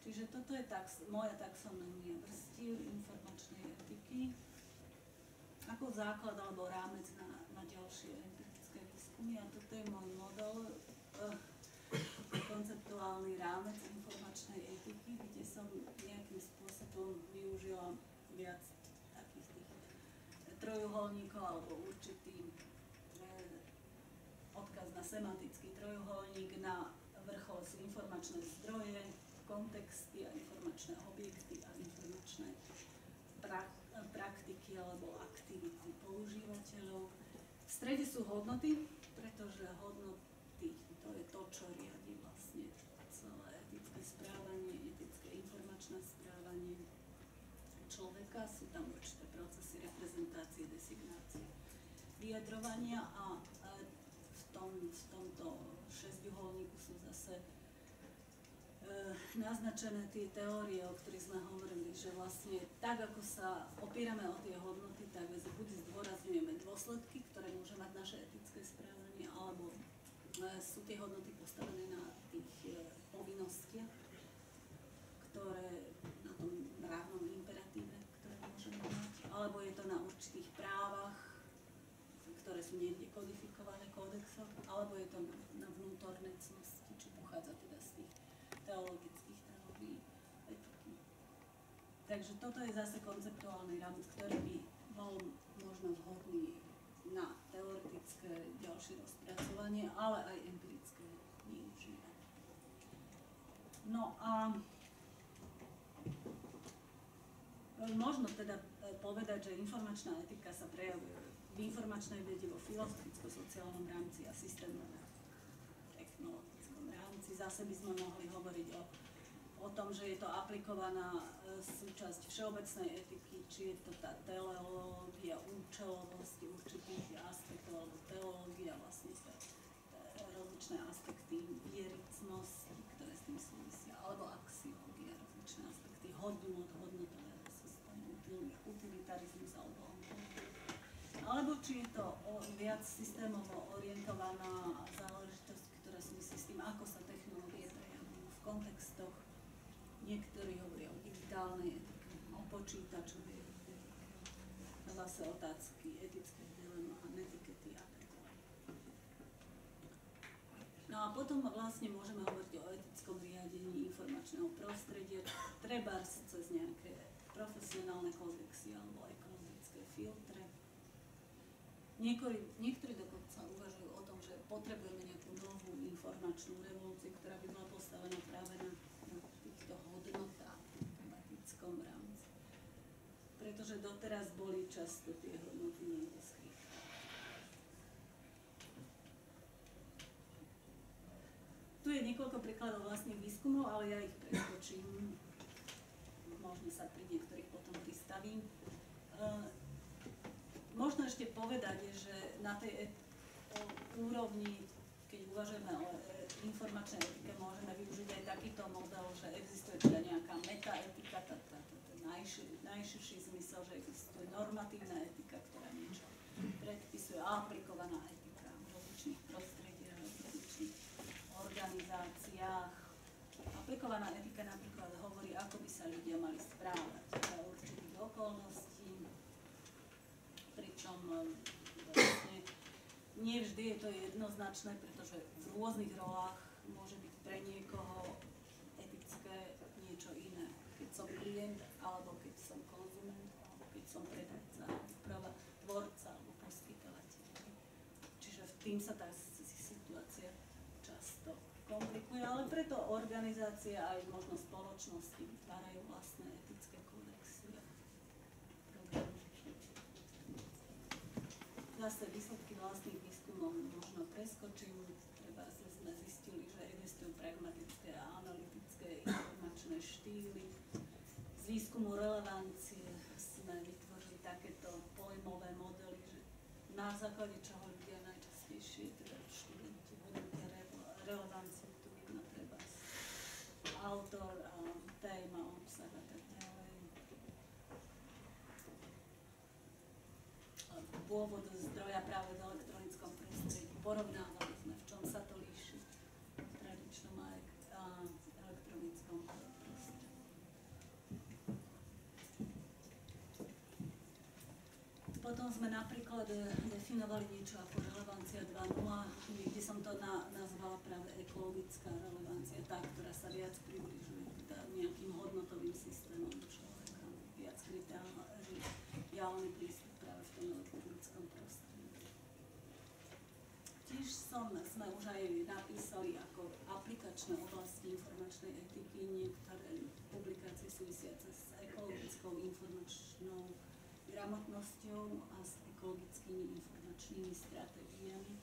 Čiže toto je tax, moja taxonomia vrstiev informačnej etiky ako základ alebo rámec na, na ďalšie empirické výskumy. A toto je môj model, eh, konceptuálny rámec informačnej etiky, kde som nejakým spôsobom využila viac takých tých trojuholníkov alebo určitý eh, odkaz na semantický trojuholník, na vrchol sú informačné zdroje, kontexty a informačné objekty a informačné pra, praktiky alebo aktivity používateľov. V strede sú hodnoty, pretože hodnoty to je to, čo riadi vlastne celé etické správanie, etické informačné správanie človeka. Sú tam určité procesy reprezentácie, designácie, vyjadrovania a v, tom, v tomto šesťuholníku naznačené tie teórie, o ktorých sme hovorili, že vlastne tak, ako sa opierame o tie hodnoty, tak buď zdôrazňujeme dôsledky, ktoré môže mať naše etické správanie, alebo e, sú tie hodnoty postavené na tých e, povinnostiach, ktoré na tom právnom imperatíve, ktoré môžeme mať, alebo je to na určitých právach, ktoré sú niekde kodifikované kódexom, alebo je to na, na vnútornej cnosti, či pochádza teda z tých teologických teórií. Takže toto je zase konceptuálny rámec, ktorý by bol možno vhodný na teoretické ďalšie rozpracovanie, ale aj empirické využívanie. No a možno teda e, povedať, že informačná etika sa prejavuje v informačnej vede vo filozoficko-sociálnom rámci a rámci. Zase by sme mohli hovoriť o, o tom, že je to aplikovaná e, súčasť všeobecnej etiky, či je to tá teleológia, účelovosti určitých aspektov, alebo teológia, vlastne tie, rozličné aspekty viericnosti, ktoré s tým súvisia, alebo axiológia, rozličné aspekty hodnot, hodnotového systému, utilitarizmus alebo alebo či je to viac systémovo orientovaná záležitosť, súvisí s tým, ako sa technológie prejavujú v kontextoch. Niektorí hovoria o digitálnej etike, o počítačovej etike, zase otázky etické dilema a a tak ďalej. No a potom vlastne môžeme hovoriť o etickom riadení informačného prostredia, treba cez nejaké profesionálne kódexy alebo ekologické filtre. Niektorí, niektorí dokonca uvažujú o tom, potrebujeme nejakú novú informačnú revolúciu, ktorá by bola postavená práve na, na týchto hodnotách v etickom rámci. Pretože doteraz boli často tie hodnoty niekde. Tu je niekoľko príkladov vlastných výskumov, ale ja ich preskočím. Možno sa pri niektorých potom pristavím. Uh, Možno ešte povedať, že na tej úrovni, keď uvažujeme o e, informačnej etike, môžeme využiť aj takýto model, že existuje teda nejaká metaetika, tá, tá, tá, tá najšir, najširší zmysel, že existuje normatívna etika, ktorá niečo predpisuje, aplikovaná etika v rozličných prostrediach, v rozličných organizáciách. Aplikovaná etika napríklad hovorí, ako by sa ľudia mali správať za určitých okolností, pričom nie vždy je to jednoznačné, pretože v rôznych rolách môže byť pre niekoho etické niečo iné. Keď som klient, alebo keď som konzument, alebo keď som predajca, práva tvorca, alebo poskytovateľ. Čiže v tým sa tá situácia často komplikuje, ale preto organizácie aj možno spoločnosti vytvárajú vlastné etické kódexy Zase výsledky vlastných filmom možno preskočím, treba sa sme zistili, že existujú pragmatické a analytické informačné štýly. Z výskumu relevancie sme vytvorili takéto pojmové modely, že na základe čoho ľudia najčastejšie, teda študenti, hodnotia relevanciu, tu vidno treba autor, téma, obsah a tak ďalej. Pôvod zdroja práve do Porovnávali sme, v čom sa to líši v tradičnom a elektronickom. Potom sme napríklad eh, definovali niečo ako relevancia 2.0, kde som to na, nazvala práve ekologická relevancia, tá, ktorá sa viac približuje teda nejakým hodnotovým systémom človeka, viac reálny prístup práve v tom elektronickom prostredí. Som, sme už aj napísali ako aplikačné oblasti informačnej etiky niektoré publikácie súvisiace s ekologickou informačnou gramotnosťou a s ekologickými informačnými stratégiami.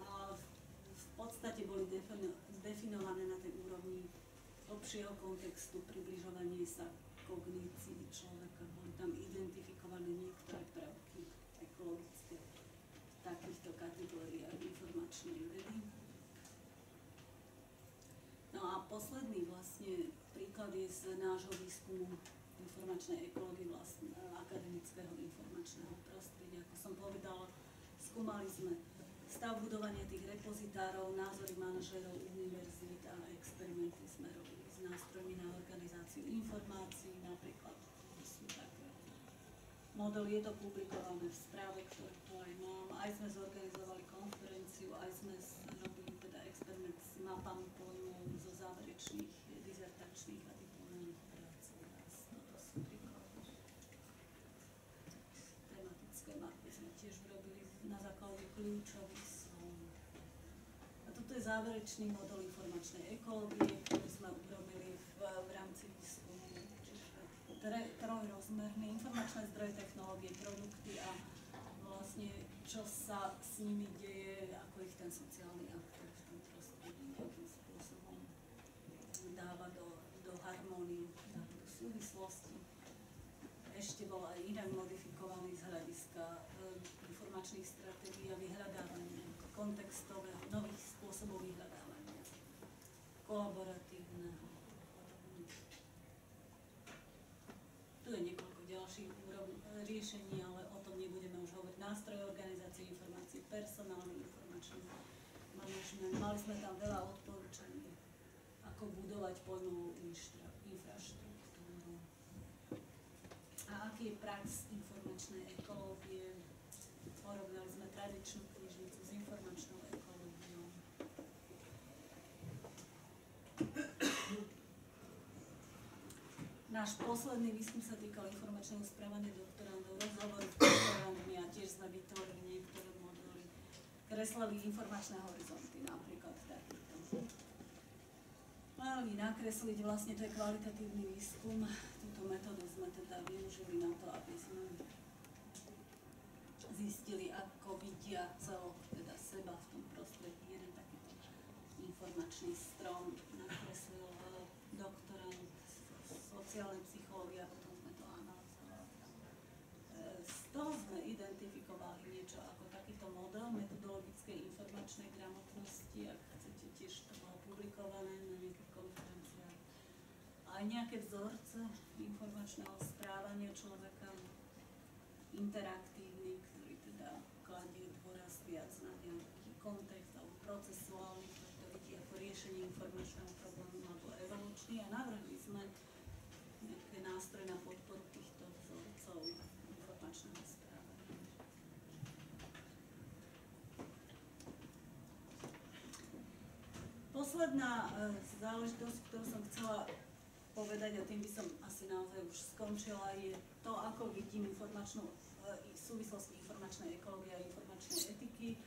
A v podstate boli definované na tej úrovni lepšieho kontextu, približovanie sa kognícii človeka. Boli tam identifikované niektoré prvky ekologické v takýchto kategóriách informačnej vedy. No a posledný vlastne príklad je z nášho výskumu informačnej ekológie vlastne akademického informačného prostredia. Ako som povedala, skúmali sme stav budovania tých repozitárov, názory manažerov univerzít a experimenty sme robili s nástrojmi na organizáciu informácií, napríklad sú také model, je to publikované v správe, ktorú tu aj mám. Aj sme zorganizovali konferenciu, aj sme robili teda experiment s mapami pojmov zo záverečných dizertačných a diplomných tematické mapy sme tiež urobili na základe kľúčových slov. A toto je záverečný model informačnej ekológie, ktorý sme urobili v, v rámci výskumu. Čiže trojrozmerný informačné zdroje, technológie, produkty a vlastne čo sa s nimi deje, ako ich ten sociálny aktor v tom prostredí nejakým spôsobom dáva do, do súvislosti ešte bol aj inak modifikovaný z hľadiska e, informačných stratégií a vyhľadávania, kontextového, nových spôsobov vyhľadávania, kolaboratívneho. Tu je niekoľko ďalších riešení, ale o tom nebudeme už hovoriť. Nástroje organizácie informácií, personálny informačný manažment. Mali sme tam veľa odporúčaní, ako budovať pojmovú infraštruktúru a aký je prax informačnej ekológie. Porovnali sme tradičnú knižnicu s informačnou ekológiou. Náš posledný výskum sa týkal informačného správania doktorandov, rozhovory s doktorandmi a tiež sme vytvorili niektoré modely. Kreslali informačné horizonty, napríklad takýto mali nakresliť, vlastne to je kvalitatívny výskum. Túto metódu sme teda využili na to, aby sme zistili, ako vidia celok teda seba v tom prostredí. Jeden takýto informačný strom nakreslil eh, doktorant sociálnej psychológie a potom sme to analyzovali. Eh, z toho sme identifikovali niečo ako takýto model metodologickej informačnej gramotnosti, ak chcete, tiež to bolo publikované na. Aj nejaké vzorce informačného správania človeka, interaktívny, ktorý teda kladie dôraz viac na nejaký kontext alebo procesuálny, ktorý to vidí ako riešenie informačného problému alebo evolučný a navrhli sme nejaké nástroje na podporu týchto vzorcov informačného správania. Posledná e, záležitosť, ktorú som chcela povedať, a tým by som asi naozaj už skončila, je to, ako vidím informačnú, e, súvislosti informačnej ekológie a informačnej etiky.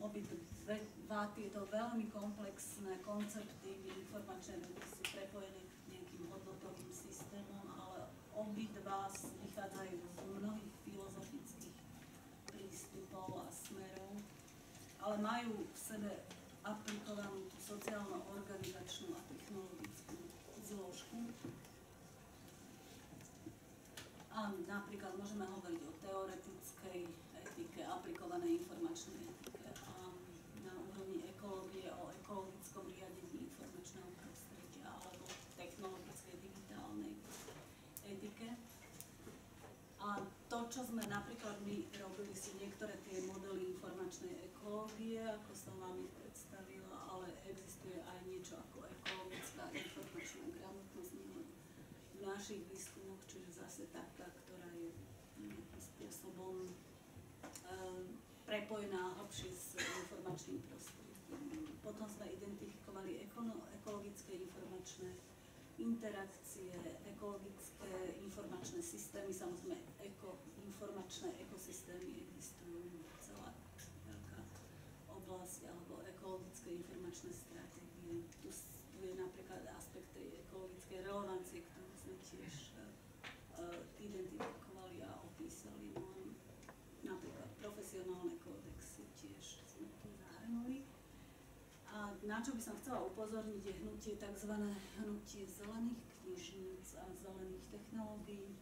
Obidva tieto veľmi komplexné koncepty informačné vedy sú prepojené nejakým hodnotovým systémom, ale obidva vychádzajú z mnohých filozofických prístupov a smerov, ale majú v sebe aplikovanú tú sociálno-organizačnú a technologickú zložku. A napríklad môžeme hovoriť o teoretickej etike, aplikovanej informačnej etike a na úrovni ekológie o ekologickom riadení informačného prostredia alebo technologickej digitálnej etike. A to, čo sme napríklad my robili, sú niektoré tie modely informačnej ekológie, ako som vám ich predstavila, ale existuje aj niečo ako našich výskumoch, čiže zase taká, ktorá je nejakým spôsobom um, prepojená hlbšie s informačným prostredím. Potom sme identifikovali ekologické informačné interakcie, ekologické informačné systémy, samozrejme ekoinformačné ekosystémy existujú celá veľká oblasť alebo ekologické informačné stratégie. Tu, tu je napríklad aspekt tej ekologickej relevancie, ktorú sme tiež uh, identifikovali a opísali. No, napríklad profesionálne kódexy tiež sme tu zahrnuli. A na čo by som chcela upozorniť je hnutie tzv. hnutie zelených knižníc a zelených technológií,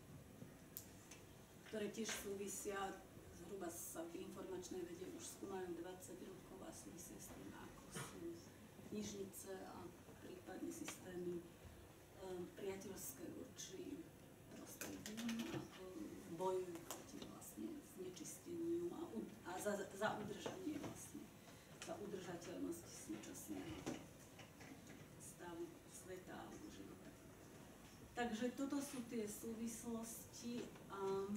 ktoré tiež súvisia, zhruba sa v informačnej vede už skúmajú 20 rokov a súvisia s tým, ako sú knižnice a prípadne systémy um, priateľské voči prostrediu, ako bojujú proti vlastne znečisteniu a, a za, za udržanie vlastne, za udržateľnosť súčasného stavu sveta a života. Takže toto sú tie súvislosti a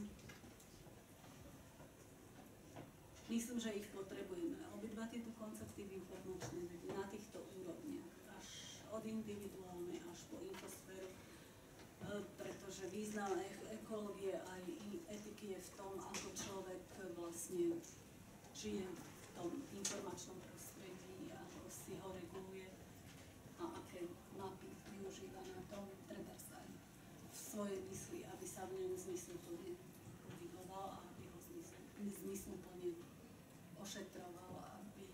myslím, že ich potrebujeme. Obidva tieto koncepty v informačnej vede na týchto úrovniach, až od individuálnej až po infosféru, e, pretože význam ekológie aj etiky je v tom, ako človek vlastne žije v tom informačnom prostredí, ako si ho reguluje a aké mapy využíva na tom, treba sa aj v svojej mysli, aby sa v ňom zmysluplne pohyboval a aby ho zmysluplne ošetroval, aby,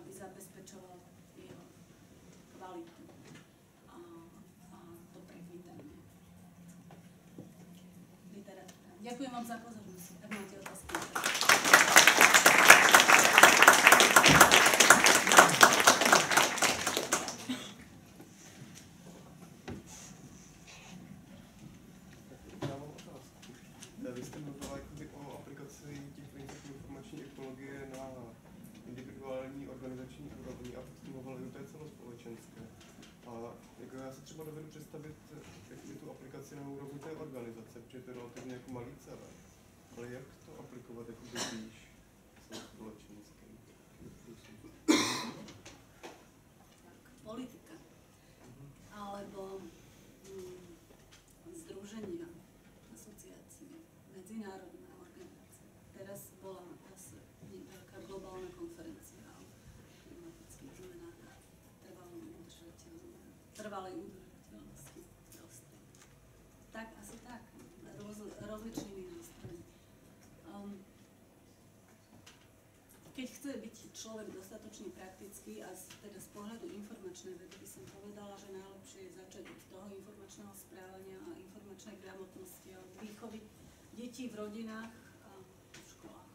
aby zabezpečoval jeho kvalitu a, a to prekvitanie. Literatúra. Ďakujem vám za pozornosť. Ak máte otázky. Vy jste mluvila jakoby o aplikaci těch principů informační technologie na individuální organizační úrovni a teď jste mluvila, že to je celospolečenské. A jako já si třeba dovedu představit jakoby tu aplikaci na úrovni té organizace, protože to je relativně jako malý celek. Ale jak to aplikovat jako blíž celospolečenským? politika alebo mm, združenia, asociácie, medzinárodné organizácie. Teraz bola zase veľká globálna konferencia o klimatických zmenách a trvalej udržateľnosti, trvalej udržateľnosti. Tak, asi tak, roz, rozličnými nástrojmi. Um, keď chce byť človek dostatočne praktický a z, teda z pohľadu informačnej vedy by som povedala, že najlepšie je začať od toho informačného správania a informačnej gramotnosti a výchovy detí v rodinách a v školách.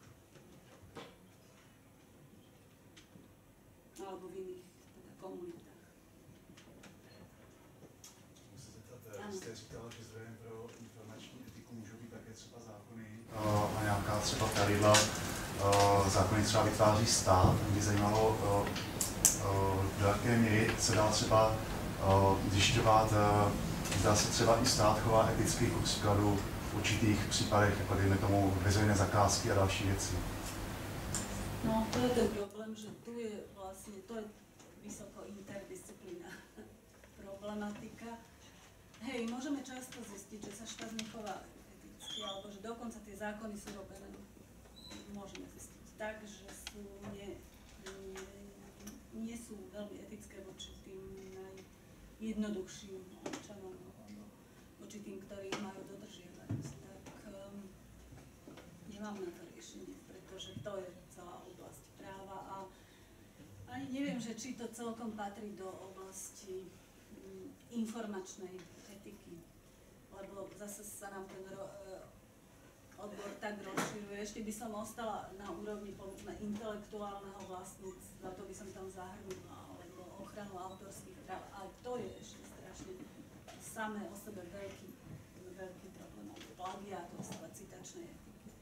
Alebo v iných teda komunitách. Musím se zeptat, eh, Ano. vy jste říkala, že zdrojem pro informační etiku můžou být také třeba zákony eh, a nějaká třeba pravidla. Eh, Zákony třeba vytváří stát. Mě zajímalo, eh, eh, do jaké míry se dá třeba eh, zjišťovat, zda se třeba i stát chová eticky ku příkladu v určitých případech, jako dejme tomu veřejné zakázky a další věci. No, to je ten problém, že tu je vlastne, to je vysoko interdisciplína problematika. Hej, môžeme často zistiť, že sa štát nechová eticky, alebo že dokonca tie zákony sú robené, môžeme zistiť tak, že sú nie, nie, nie sú veľmi etické voči tým najjednoduchším občanom, voči tým, ktorí majú dodržiavať. Tak um, nemám na to riešenie, pretože to je celá oblasť práva a ani neviem, že či to celkom patrí do oblasti mm, informačnej etiky, lebo zase sa nám ten ro- odbor tak rozširuje. Ešte by som ostala na úrovni povedzme intelektuálneho vlastníctva, to by som tam zahrnula, alebo ochranu autorských práv, ale to je ešte strašne samé o sebe veľký, veľký problém, plagiátorstva, citačnej etiky.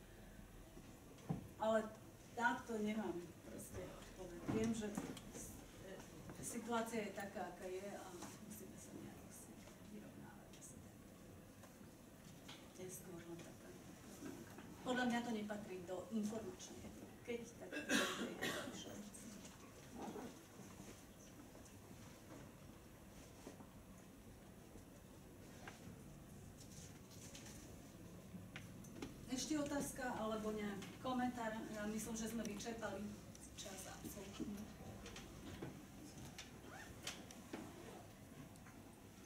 Ale takto nemám proste odpoveď. viem, že e, situácia je taká, aká je a musíme sa nejak asi vyrovnávať. Asi tak. To je skôr len taká poznámka. Podľa mňa to nepatrí do informačnej etiky. Keď, tak. Ešte otázka alebo nejaký komentár? Ja myslím, že sme vyčerpali čas absolútne.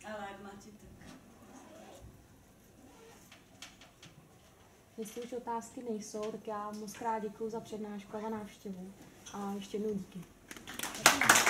Ale ak máte, tak... Jestli už otázky nejsou, tak já moc krát děkuji za přednášku a za návštěvu. A ještě jednou díky. Ďakujem.